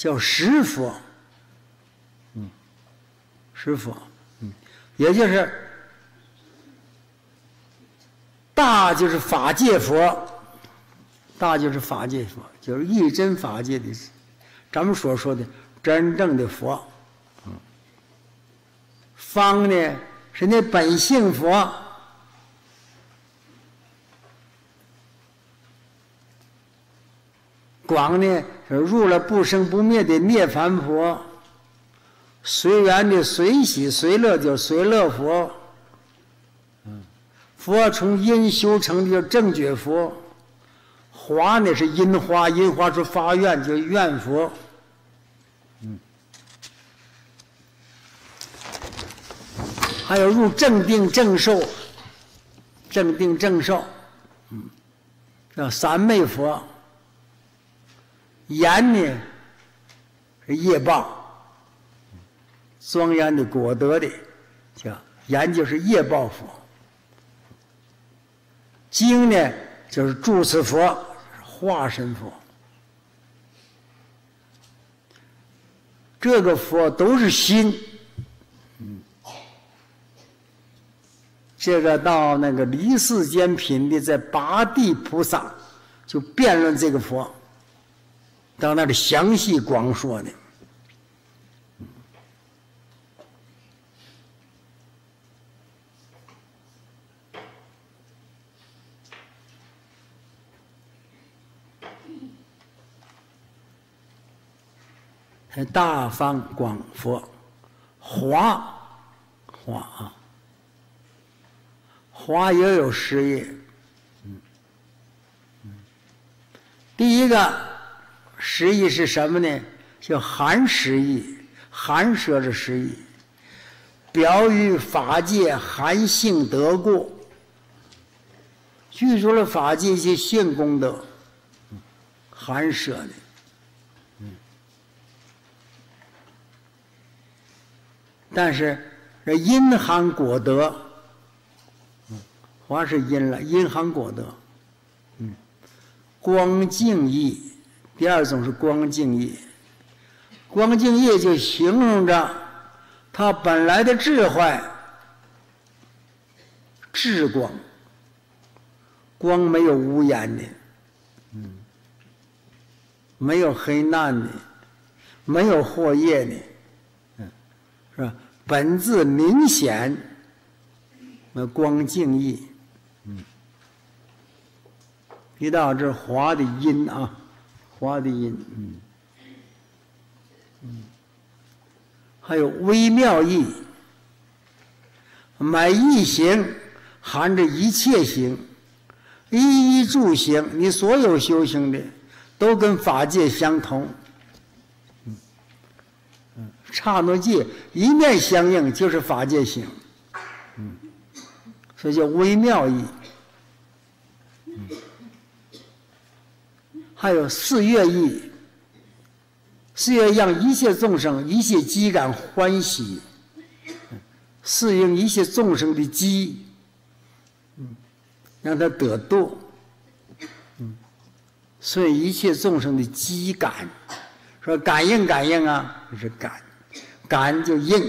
叫十佛。嗯，十佛，嗯，也就是大就是法界佛，大就是法界佛，就是一真法界的，咱们所说的真正的佛。嗯，方呢是那本性佛。广呢入了不生不灭的涅槃佛，随缘的随喜随乐叫随乐佛，佛从因修成的叫正觉佛，华呢是因花，因花是发愿叫愿佛，嗯，还有入正定正受，正定正受，嗯，叫三昧佛。言呢是业报，庄严的果德的，叫言就是业报佛。经呢就是住持佛，化身佛。这个佛都是心，嗯，这个到那个离世间品的，在八地菩萨就辩论这个佛。到那里详细广说的，还大方广佛，华华啊，华也有十业，嗯，第一个。十义是什么呢？叫含十义，含舍的十义，表于法界含性得过，具足了法界一些性功德，含舍的，但是这阴含果德，嗯，还是阴了，阴含果德，嗯，光净义。第二种是光净业，光净业就形容着他本来的智慧，智光，光没有无言的，嗯，没有黑暗的，没有惑业的，嗯，是吧？本自明显，那光净业，嗯，一到这华的音啊。华的音，嗯，嗯，还有微妙意，每一行含着一切行，一一住行，你所有修行的都跟法界相同，嗯，嗯，刹那界一面相应就是法界行，嗯，所以叫微妙意。还有四月意，四乐让一切众生一切机感欢喜，适应一切众生的机，嗯，让他得度，嗯，顺一切众生的机感，说感应感应啊，就是感，感就应，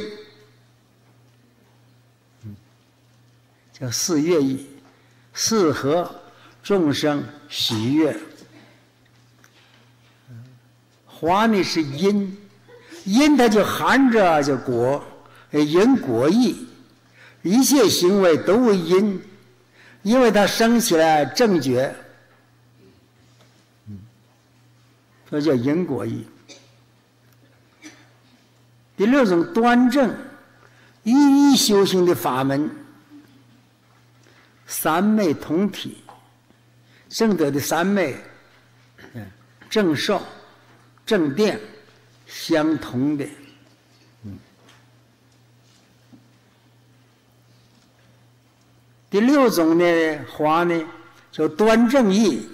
嗯，叫四月意，适合众生喜悦。花呢是因，因它就含着叫果，因果义，一切行为都为因，因为它生起来正觉，嗯，这叫因果义。第六种端正，一一修行的法门，三昧同体，正德的三昧，正受。正电相同的，第六种呢，话呢叫端正义，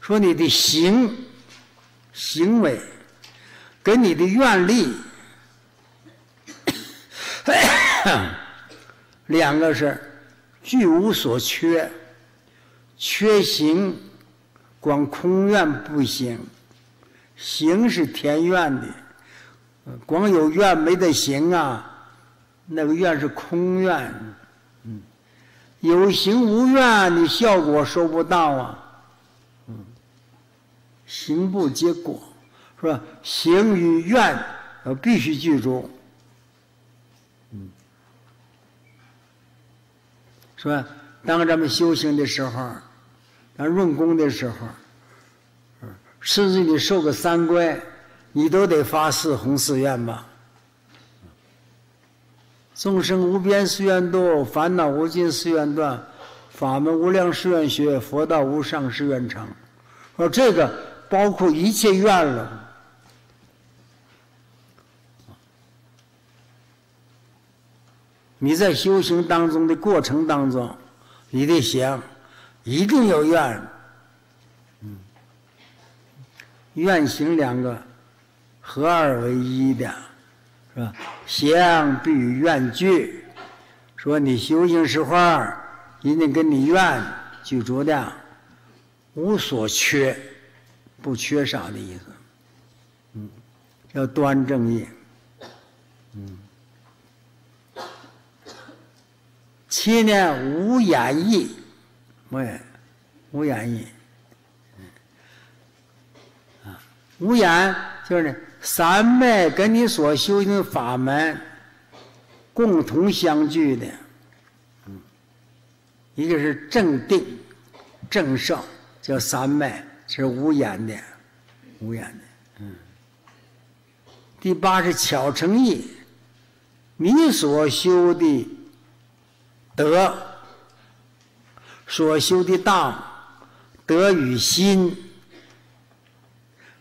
说你的行行为跟你的愿力 两个是俱无所缺，缺行光空愿不行，行是天愿的，光有愿没得行啊，那个愿是空愿。嗯，有行无愿，你效果收不到啊。嗯，行不结果，是吧？行与愿呃必须具足。嗯，是吧？当咱们修行的时候。咱润功的时候，甚至你受个三关，你都得发四弘誓愿吧。众生无边誓愿度，烦恼无尽誓愿断，法门无量誓愿学，佛道无上誓愿成。说这个包括一切愿了。你在修行当中的过程当中，你得想。一定有愿，嗯，愿行两个合二为一的，是吧？相必与愿俱，说你修行时候一定跟你愿具足的，无所缺，不缺少的意思，嗯，要端正业，嗯，七呢无眼意。无眼，无眼意，啊，无眼就是呢，三昧跟你所修行法门共同相聚的，嗯，一个是正定、正胜，叫三昧，是无眼的，无眼的，嗯。第八是巧成意，你所修的德。所修的道德与心，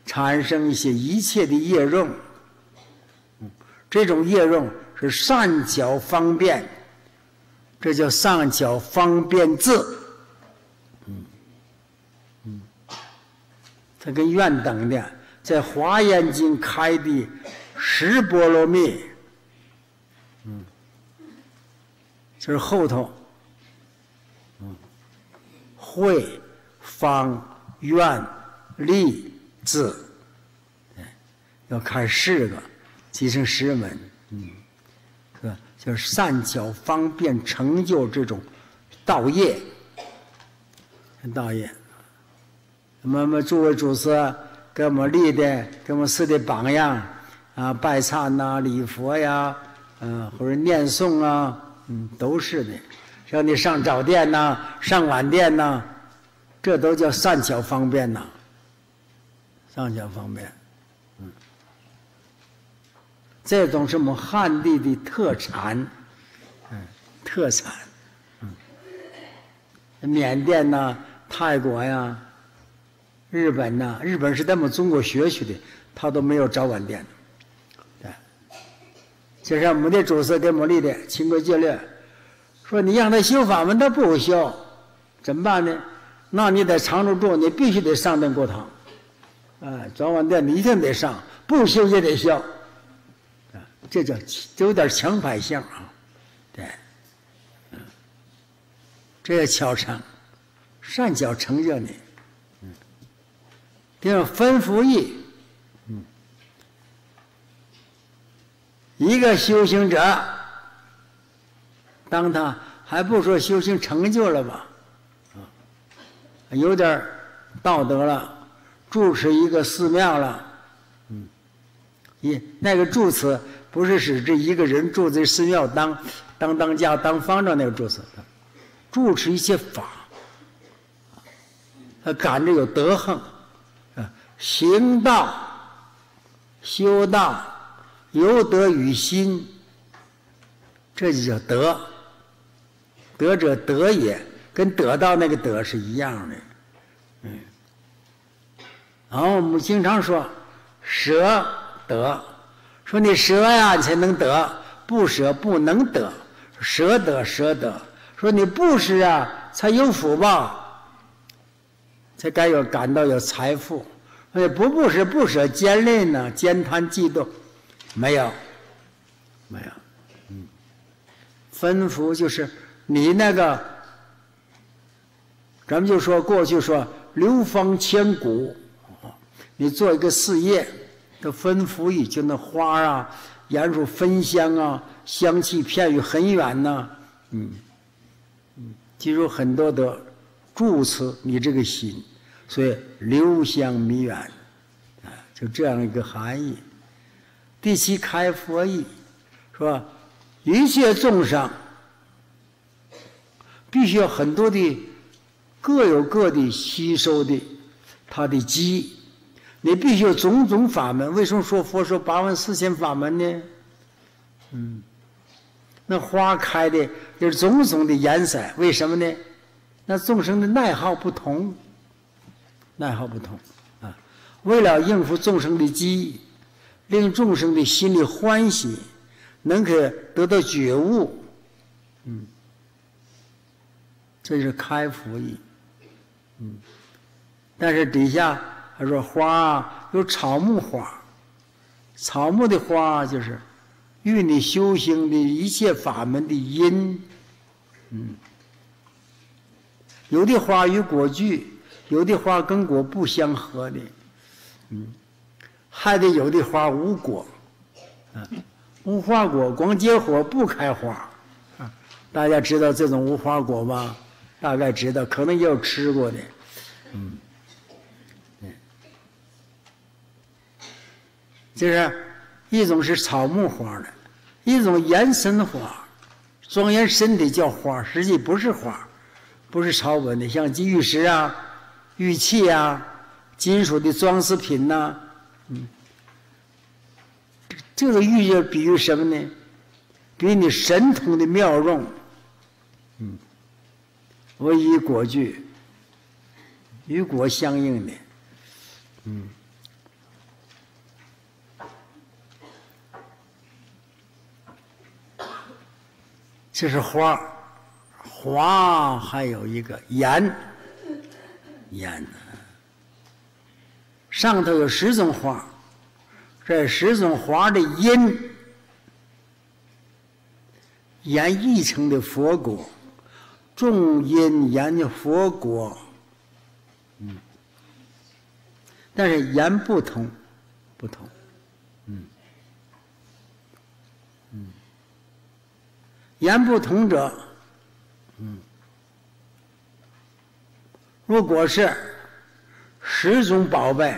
产生一些一切的业用，这种业用是善巧方便，这叫善巧方便字。嗯嗯，它跟愿等的，在华严经开的十波罗蜜，嗯，就是后头。嗯会、方、愿、力、智，要看十个，集成十门，嗯，是吧？就是善巧方便成就这种道业，道业。那么，诸位祖师给我们立的、给我们设的榜样啊，拜忏呐、礼佛呀，嗯，或者念诵啊，嗯，都是的。让你上早殿呐，上晚殿呐，这都叫善巧方便呐。善巧方便，嗯，这种是我们汉地的特产，嗯，特产，嗯，缅甸呐、泰国呀、日本呐，日本是在我们中国学去的，他都没有早晚殿，对，就像我们的祖师给我们立的清规戒律。说你让他修法门，他不修，怎么办呢？那你得常住住，你必须得上殿过堂，哎，早晚殿你一定得上，不修也得修，啊，这叫这有点强迫性啊，对，嗯，这叫巧成，善巧成就你，嗯，第二分福义，嗯，一个修行者。当他还不说修行成就了吧，啊，有点道德了，住持一个寺庙了，嗯，一那个住持不是指这一个人住在寺庙当当当家当方丈那个住持，住持一些法，他赶着有德行，啊，行道、修道，有德于心，这就叫德。德者得也，跟得到那个得是一样的，嗯。然后我们经常说舍得，说你舍呀，你才能得；不舍不能得，舍得舍得。说你不舍啊，才有福报，才该有感到有财富。哎，不不舍不舍奸吝呢，奸贪嫉妒，没有，没有，嗯。吩咐就是。你那个，咱们就说过去说流芳千古。你做一个事业，的分福意，就那花啊，演出芬香啊，香气片于很远呐，嗯，嗯，就有很多的助持你这个心，所以留香弥远，啊，就这样一个含义。第七开佛意，是吧？一切众生必须要很多的各有各的吸收的他的机。你必须有种种法门。为什么说佛说八万四千法门呢？嗯，那花开的有种种的颜色，为什么呢？那众生的爱好不同，爱好不同啊。为了应付众生的机遇，令众生的心里欢喜，能够得到觉悟，嗯，这是开福意，嗯，但是底下。他说：“花有草木花，草木的花就是与你修行的一切法门的因。嗯，有的花与果具，有的花跟果不相合的。嗯，还得有的花无果，嗯，无花果，光结果不开花。大家知道这种无花果吗？大概知道，可能也有吃过的。嗯。”就是一种是草木花的，一种延伸花，庄严身体叫花，实际不是花，不是草本的，像玉石啊、玉器啊、金属的装饰品呐，嗯，这个玉就比喻什么呢？比你神通的妙用，嗯，我以果具，与果相应的，嗯。这是花，花还有一个盐，盐上头有十种花，这十种花的因，盐一成的佛果，种因研的佛果，嗯，但是盐不同，不同。言不同者，嗯，如果是十种宝贝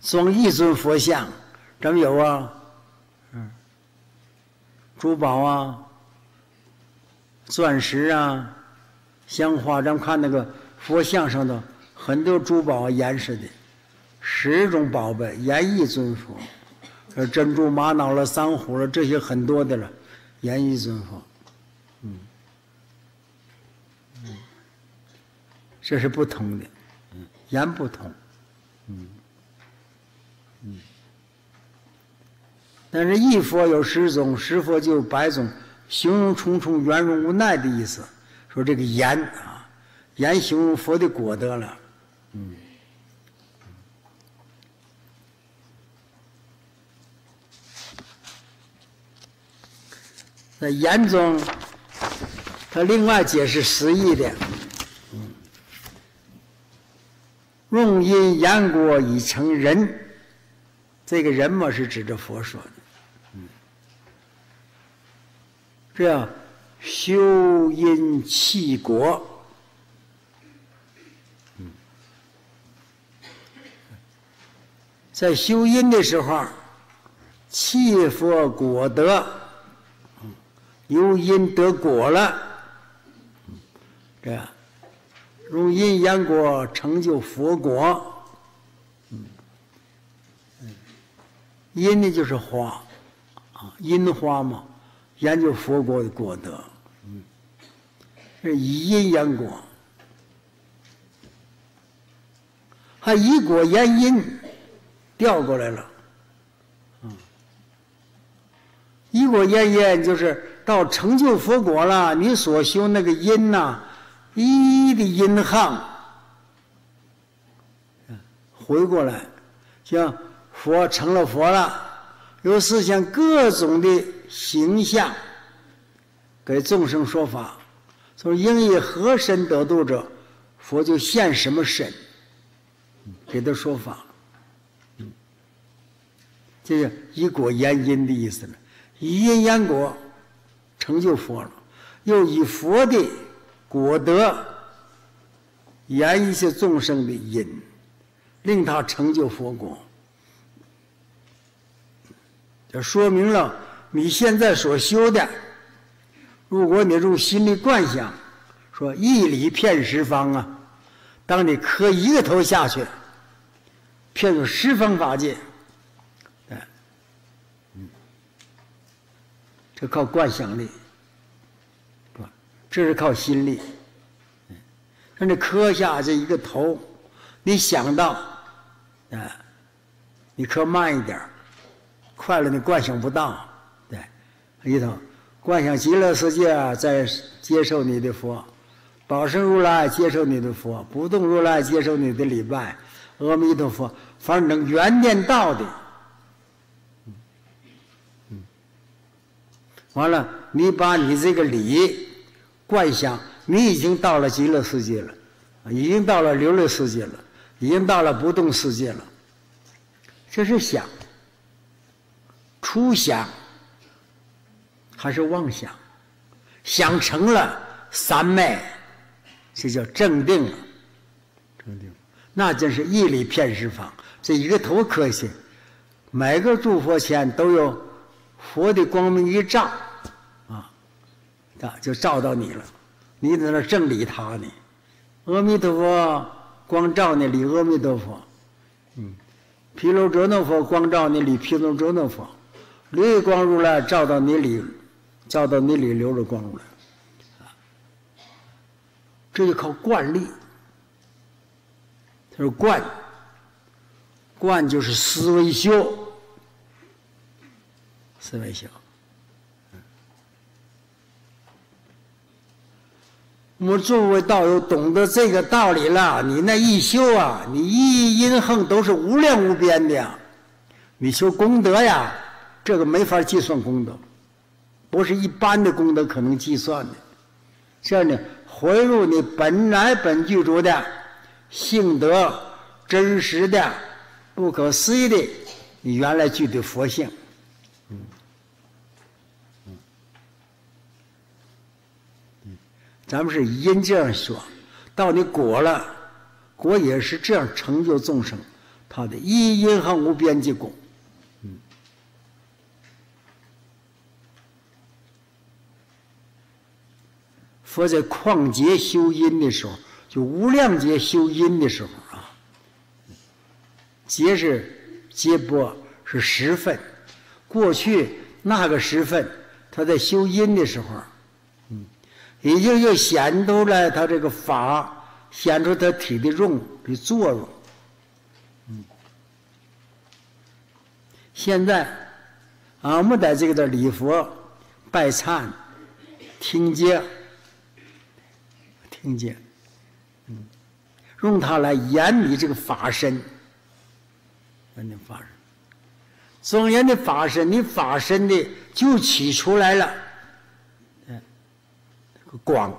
装一尊佛像，怎么有啊？嗯，珠宝啊，钻石啊，香花，咱们看那个佛像上头很多珠宝岩石的，十种宝贝演一尊佛，珍珠、玛瑙了、珊瑚了，这些很多的了。言一尊佛，嗯，嗯，这是不同的，嗯，言不同，嗯，嗯，但是一佛有十种，十佛就有百种，形容重重，圆融无奈的意思。说这个言啊，言形容佛的果德了，嗯。在言中，他另外解释实义的，用因言果已成人，这个人嘛是指着佛说的，嗯，这样修因弃果，在修因的时候，弃佛果德。由因得果了，这样用因言果成就佛果。嗯，因呢就是花，啊，因花嘛，研究佛果的果德。嗯，是以因言果，还以果言因，调过来了。嗯，以果言因就是。到成就佛果了，你所修那个因呐，一一的因行，回过来，像佛成了佛了，有实现各种的形象，给众生说法，说应以何身得度者，佛就现什么身，给他说法。这是以果言因的意思了，以因言果，成就佛了；又以佛的果德言一些众生的因，令他成就佛果。这说明了你现在所修的，如果你用心的观想，说一里骗十方啊，当你磕一个头下去，骗入十方法界。这靠惯想力，不，这是靠心力。那你磕下这一个头，你想到，啊，你磕慢一点快了你观想不到，对，里头观想极乐世界在接受你的佛，宝生如来接受你的佛，不动如来接受你的礼拜，阿弥陀佛，反正能缘念到的。完了，你把你这个理观想，你已经到了极乐世界了，已经到了流乐世界了，已经到了不动世界了。这是想，初想还是妄想？想成了三昧，这叫正定了。正定，那真是一理片十方。这一个头磕下，每个诸佛前都有。佛的光明一照，啊，啊，就照到你了。你在那正理他呢。阿弥陀佛，光照你理阿弥陀佛。嗯，毗卢遮那佛光照你理毗卢遮那佛。绿光如来照到你里，照到你里流着光如来。啊，这就靠惯力。他说惯，惯就是思维修。思维修，我们诸位道友懂得这个道理了，你那一修啊，你一阴横都是无量无边的呀。你修功德呀，这个没法计算功德，不是一般的功德可能计算的。这样呢，回入你本来本具足的性德，真实的、不可思议的你原来具的佛性。咱们是因这样说，到你果了，果也是这样成就众生，他的一因和无边际果。嗯，佛在旷劫修因的时候，就无量劫修因的时候啊，劫是劫波是十分，过去那个十分，他在修因的时候。已经又显出来他这个法，显出他体的用的作用。嗯，现在俺们在这个的礼佛、拜忏、听经、听经，嗯，用它来演你这个法身，演你法身，庄严的法身，你法身的就起出来了。光，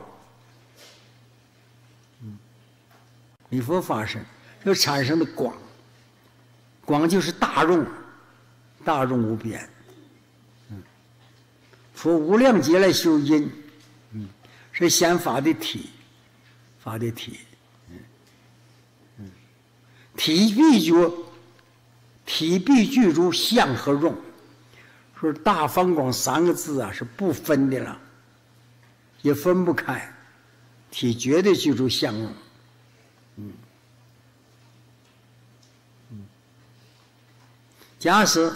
嗯，礼佛法身就产生的光，光就是大众，大众无边，嗯，佛无量劫来修因，嗯，是显法的体，法的体，嗯，体必觉，体必具足相和用，说大方广三个字啊是不分的了。也分不开，体绝对具足相用，嗯，嗯。假使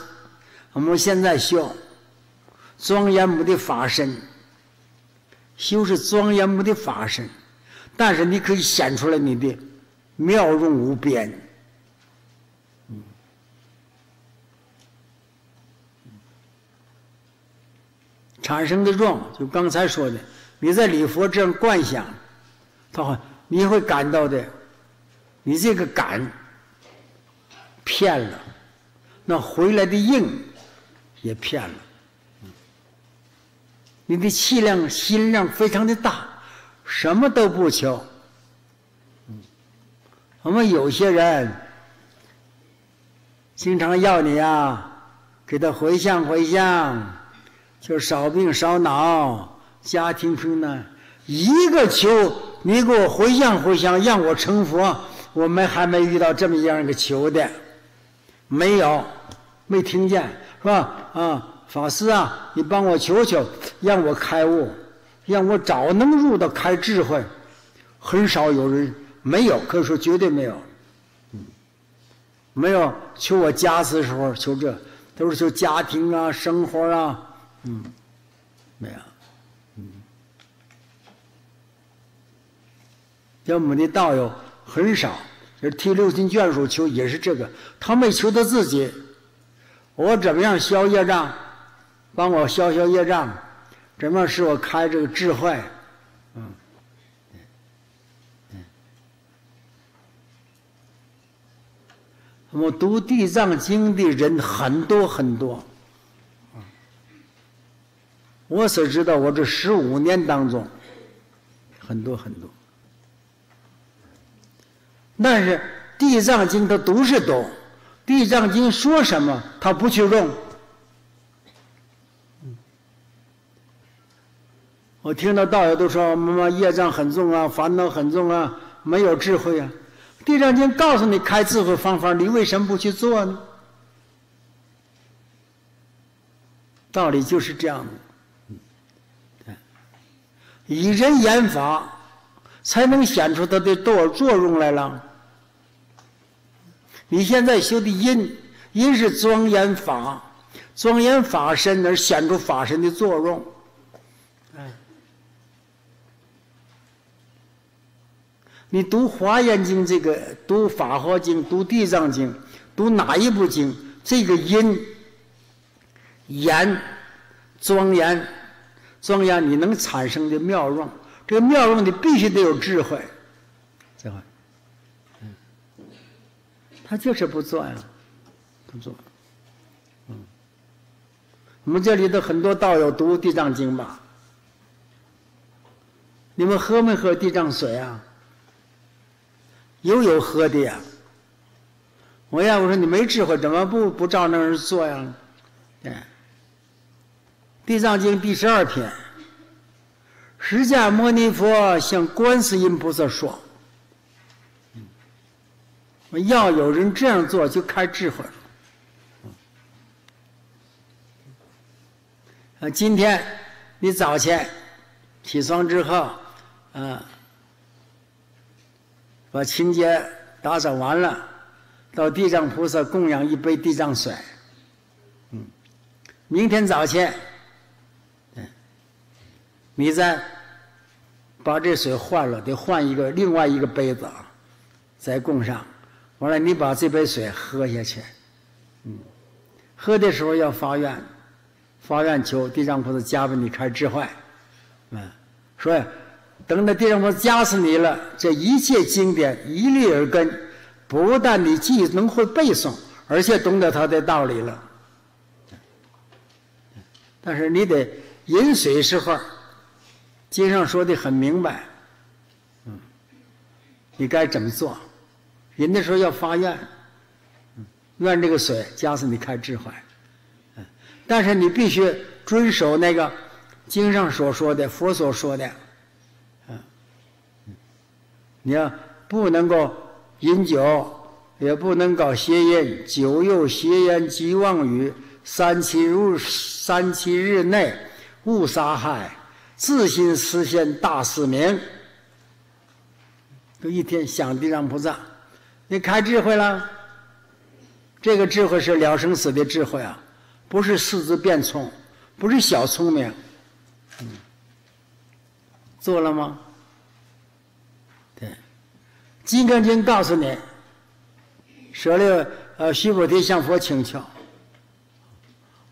我们现在修庄严无的法身，修是庄严无的法身，但是你可以显出来你的妙用无边，产生的用，就刚才说的。你在礼佛这样观想，他会你会感到的，你这个感骗了，那回来的应也骗了。你的气量、心量非常的大，什么都不求，我们有些人经常要你啊，给他回向回向，就少病少恼，家庭平安。一个求你给我回向回向，让我成佛，我们还没遇到这么样一个求的，没有，没听见，是吧？啊，法师啊，你帮我求求，让我开悟，让我早能入到开智慧。很少有人没有，可以说绝对没有。嗯，没有求我家事的时候求这，都是求家庭啊、生活啊，嗯，没有。像我们的道友很少，就替六亲眷属求也是这个，他没求他自己。我怎么样消业障？帮我消消业障，怎么样使我开这个智慧？嗯，我读地藏经的人很多很多。我所知道，我这十五年当中，很多很多。但是《地藏经》他读是懂，《地藏经》说什么他不去用。我听到道友都说：“妈妈业障很重啊，烦恼很重啊，没有智慧啊。”《地藏经》告诉你开智慧方法，你为什么不去做呢？道理就是这样的。以人言法，才能显出它的多作用来了。你现在修的因，因是庄严法，庄严法身而显出法身的作用。哎，你读《华严经》这个，读《法华经》，读《地藏经》，读哪一部经？这个因，严，庄严，庄严，你能产生的妙用，这个妙用你必须得有智慧，这块。他就是不做呀，不做。嗯，我们这里的很多道友读《地藏经》吧？你们喝没喝地藏水啊？有有喝的呀。我要我说你没智慧，怎么不不照那儿做呀？对，《地藏经》第十二篇，释迦牟尼佛向观世音菩萨说。要有人这样做，就开智慧了。啊，今天你早前起床之后，啊，把清洁打扫完了，到地藏菩萨供养一杯地藏水。嗯，明天早前，嗯，你再把这水换了，得换一个另外一个杯子啊，再供上。完了，你把这杯水喝下去，嗯，喝的时候要发愿，发愿求地藏菩萨加给你开智慧，嗯，说等到地藏菩萨加死你了，这一切经典一律而根，不但你既能会背诵，而且懂得它的道理了。但是你得饮水时候，经上说的很明白，嗯，你该怎么做？人的时候要发愿，愿这个水加上你开智慧，但是你必须遵守那个经上所说的、佛所说的，嗯，你要不能够饮酒，也不能搞邪淫，酒又邪言即妄语，三七入三七日内勿杀害，自心实现大使命。都一天想地藏菩萨。你开智慧了，这个智慧是了生死的智慧啊，不是四字变聪，不是小聪明。嗯，做了吗？对，《金刚经》告诉你，舍利呃须菩提向佛请求，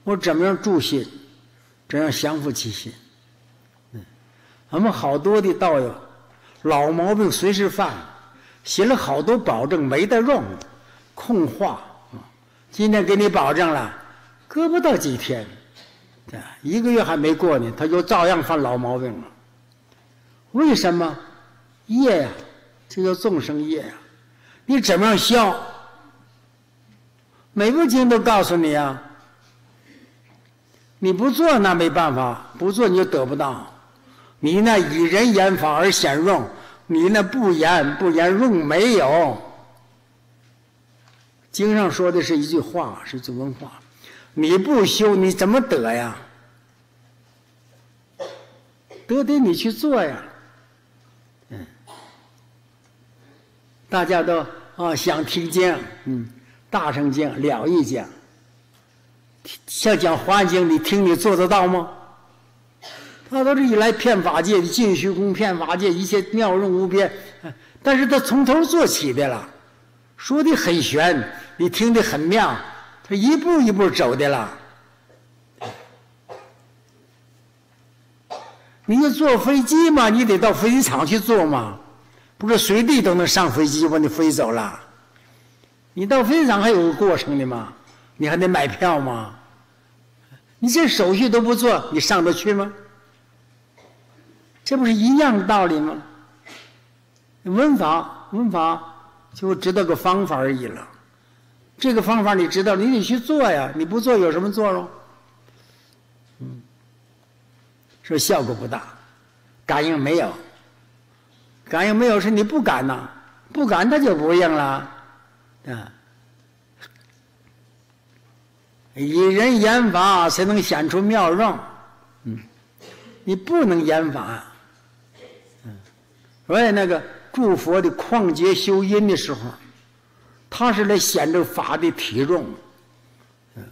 我怎么样助心，怎样降伏其心？嗯，我们好多的道友，老毛病随时犯。写了好多保证没得用，空话啊！今天给你保证了，隔不到几天，对，一个月还没过呢，他就照样犯老毛病了。为什么？业呀，这叫众生业呀！你怎么样消？每部经都告诉你啊。你不做那没办法，不做你就得不到。你那以人言法而显用，你那不言不言用没有。经上说的是一句话，是句文化。你不修，你怎么得呀？得得你去做呀。嗯，大家都啊想听经，嗯，大乘经了义经。像讲环境，你听你做得到吗？那都是一来骗法界的，尽虚空骗法界，一切妙用无边。但是他从头做起的了，说的很玄，你听的很妙，他一步一步走的了。你要坐飞机嘛，你得到飞机场去坐嘛，不是随地都能上飞机把你飞走了。你到飞机场还有个过程的嘛。你还得买票嘛？你这手续都不做，你上得去吗？这不是一样的道理吗？文法，文法就知道个方法而已了。这个方法你知道，你得去做呀。你不做有什么作用？嗯，说效果不大，感应没有，感应没有是你不敢呐，不敢它就不应了，啊。以人言法才能显出妙用，嗯，你不能言法，所以那个诸佛的旷劫修因的时候，他是来显这法的体用，嗯，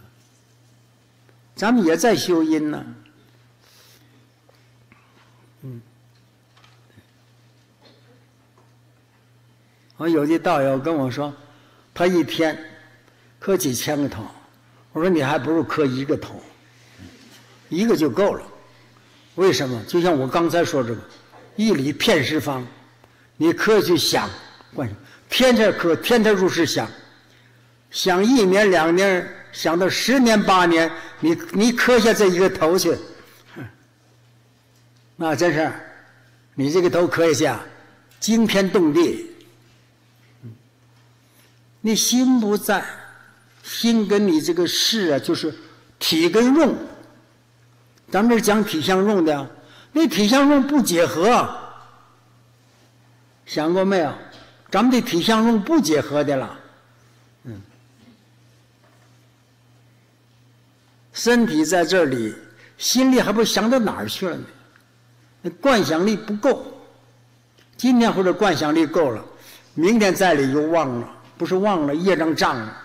咱们也在修因呢，嗯，我有的道友跟我说，他一天磕几千个头。我说你还不如磕一个头，一个就够了。为什么？就像我刚才说这个，一理片十方，你磕去想，观天天磕，天天入世想，想一年两年，想到十年八年，你你磕下这一个头去，那真是，你这个头磕一下，惊天动地。你心不在。心跟你这个事啊，就是体跟用。咱们这讲体相用的，那体相用不结合，想过没有？咱们的体相用不结合的了，嗯，身体在这里，心里还不想到哪儿去了呢？那惯想力不够，今天或者惯想力够了，明天再里又忘了，不是忘了，业障障了。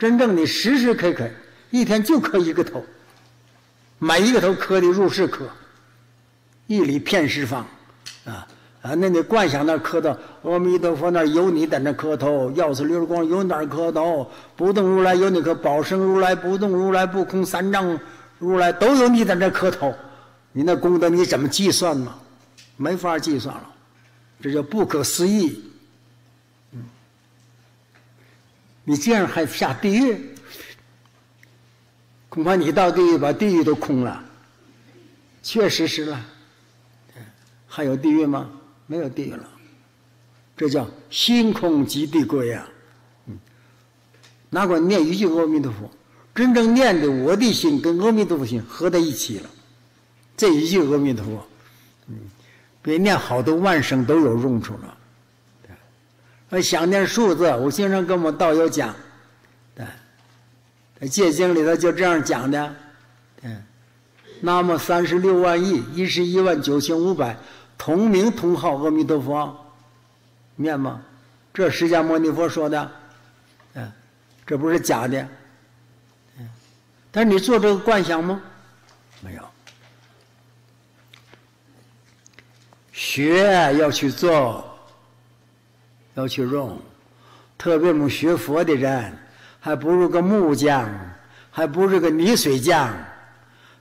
真正的时时刻刻，一天就磕一个头，每一个头磕的入世磕，一里片十方，啊啊！那你观想那磕头阿弥陀佛那有你在那磕头，药师六光有你那磕头，不动如来有你磕宝生如来，不动如来不空三藏如来都有你在那磕头，你那功德你怎么计算呢？没法计算了，这叫不可思议。你这样还下地狱？恐怕你到地狱把地狱都空了。确实是了，还有地狱吗？没有地狱了。这叫心空即地归呀。嗯，哪管念一句阿弥陀佛，真正念的我的心跟阿弥陀佛心合在一起了。这一句阿弥陀佛，嗯，比念好多万声都有用处了。想念数字，我经常跟我们道友讲，对，在戒经里头就这样讲的，对，那么三十六万亿一十一万九千五百同名同号阿弥陀佛，念吗？这释迦牟尼佛说的，嗯，这不是假的，嗯，但是你做这个观想吗？没有，学要去做。要去用，特别我们学佛的人，还不如个木匠，还不如个泥水匠。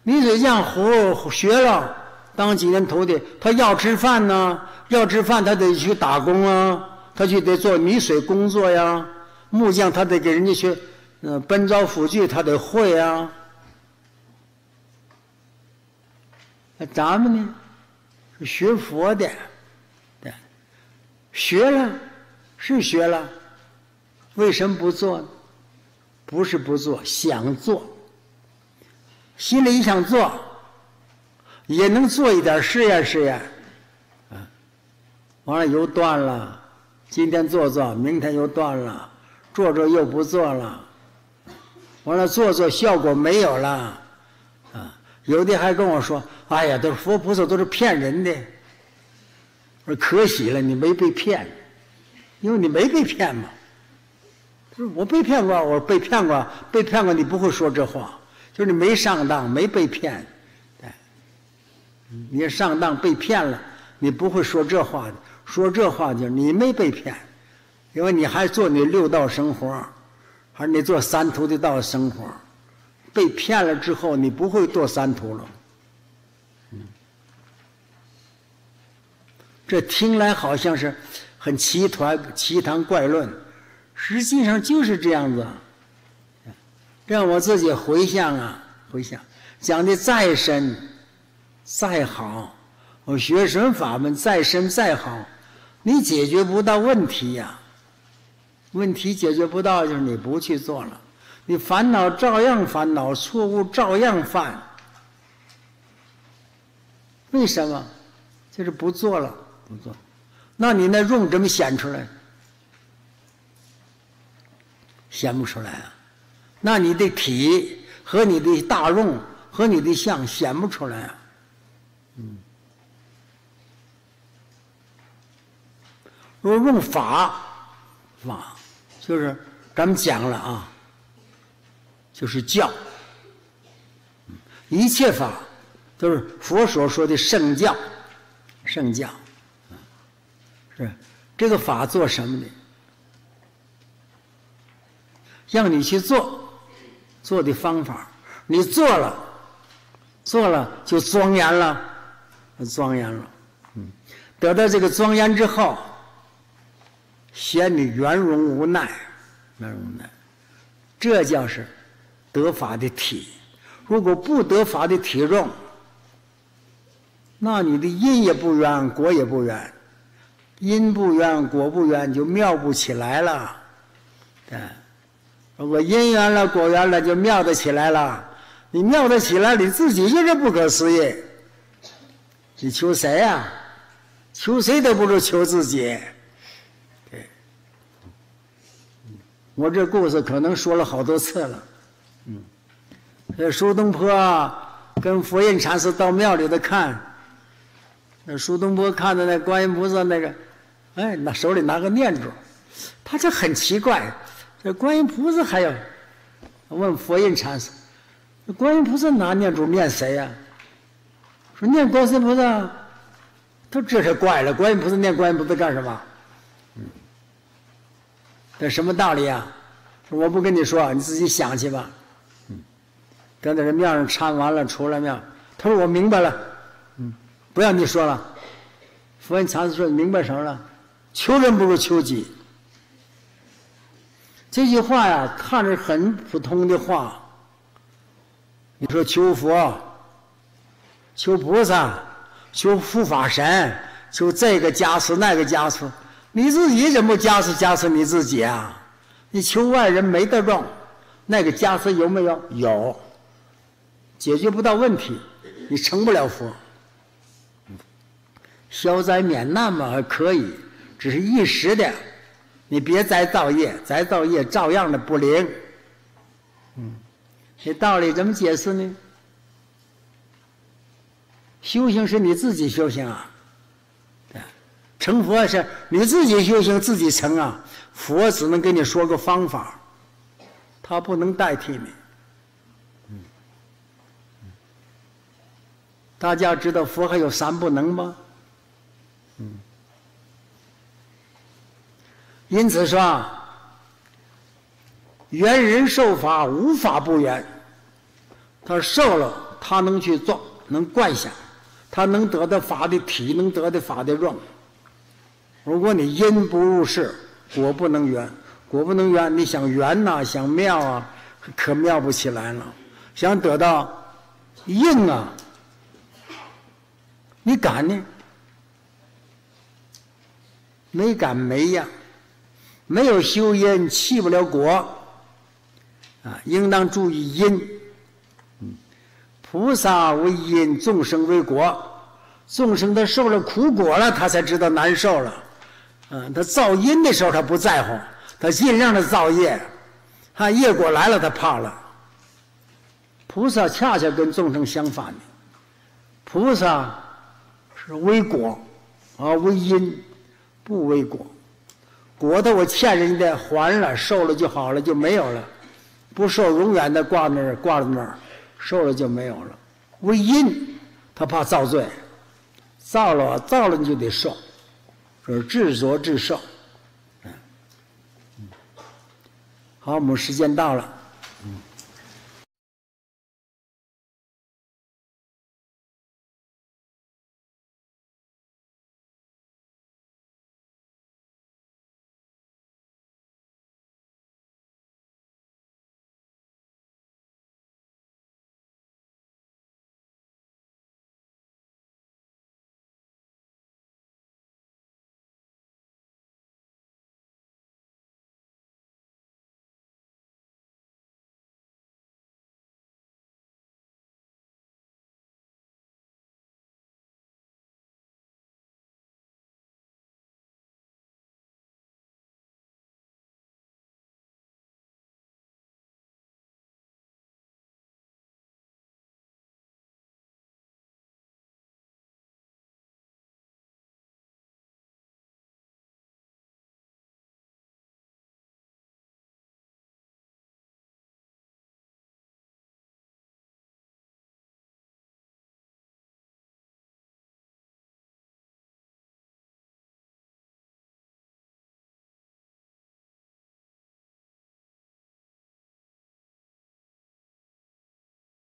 泥水匠活学了，当几年徒弟，他要吃饭呢，要吃饭他得去打工啊，他就得做泥水工作呀。木匠他得给人家学，嗯，奔招斧锯他得会啊。那咱们呢，学佛的，对，学了。是学了，为什么不做呢？不是不做，想做，心里想做，也能做一点试验试验，啊，完了又断了，今天做做，明天又断了，做做又不做了，完了做做效果没有了，啊，有的还跟我说：“哎呀，都是佛菩萨都是骗人的。”我说：“可惜了，你没被骗，因为你没被骗嘛。”他说我被骗过，我说被骗过，被骗过，你不会说这话，就是你没上当，没被骗，你上当被骗了，你不会说这话的，说这话就是你没被骗，因为你还做你六道生活，还是你做三途的道生活，被骗了之后，你不会做三途了，嗯，这听来好像是很奇团奇谈怪论。实际上就是这样子，让我自己回想啊，回想讲的再深、再好，我学什么法门再深再好，你解决不到问题呀。问题解决不到，就是你不去做了，你烦恼照样烦恼，错误照样犯。为什么？就是不做了，不做。那你那用怎么显出来？显不出来啊，那你的体和你的大用和你的相显不出来啊，嗯。若用法，法就是咱们讲了啊，就是教，一切法都是佛所说的圣教，圣教，是这个法做什么的？让你去做，做的方法，你做了，做了就庄严了，庄严了，嗯，得到这个庄严之后，显你圆融无奈，圆融无奈，这叫是得法的体。如果不得法的体重，那你的因也不圆，果也不圆，因不圆，果不圆，就妙不起来了，对。如果因缘了果圆了，就妙得起来了。你妙得起来，你自己就是不可思议。你求谁呀？求谁都不如求自己。对，我这故事可能说了好多次了。嗯，这苏东坡跟佛印禅师到庙里头看，那苏东坡看到那观音菩萨那个，哎，那手里拿个念珠，他就很奇怪。这观音菩萨还要问佛印禅师：“观音菩萨拿念珠念谁呀？”说念观世菩萨。他说这是怪了，观音菩萨念观音菩萨干什么？这什么道理啊？我不跟你说，你自己想去吧。嗯，等在这庙上参完了，出了庙，他说我明白了。嗯，不要你说了。佛印禅师说：“明白什么了？求人不如求己。”这句话呀，看着很普通的话。你说求佛、求菩萨、求护法神、求这个加持那个加持，你自己怎么加持加持你自己啊？你求外人没得用，那个加持有没有？有，解决不到问题，你成不了佛。消灾免难嘛，还可以，只是一时的。你别再造业，再造业照样的不灵。嗯，这道理怎么解释呢？修行是你自己修行啊，成佛是你自己修行自己成啊。佛只能给你说个方法，他不能代替你。大家知道佛还有三不能吗？嗯。因此说，缘人受法无法不缘。他受了，他能去做，能惯想，他能得到法的体，能得到法的用。如果你因不入世，果不能圆，果不能圆，你想圆呐，想妙啊，可妙不起来了。想得到应啊，你敢呢？没敢没呀。没有修因，弃不了果。啊，应当注意因。菩萨为因，众生为果。众生他受了苦果了，他才知道难受了。嗯，他造因的时候他不在乎，他尽量的造业。他业果来了，他怕了。菩萨恰恰跟众生相反的，菩萨是为果，啊为因，不为果。果的我欠人家的还了，受了就好了，就没有了。不受，永远的挂那儿，挂在那儿，瘦了就没有了。为阴，他怕造罪。造了，造了你就得受，这是自作自受。嗯，好，我们时间到了。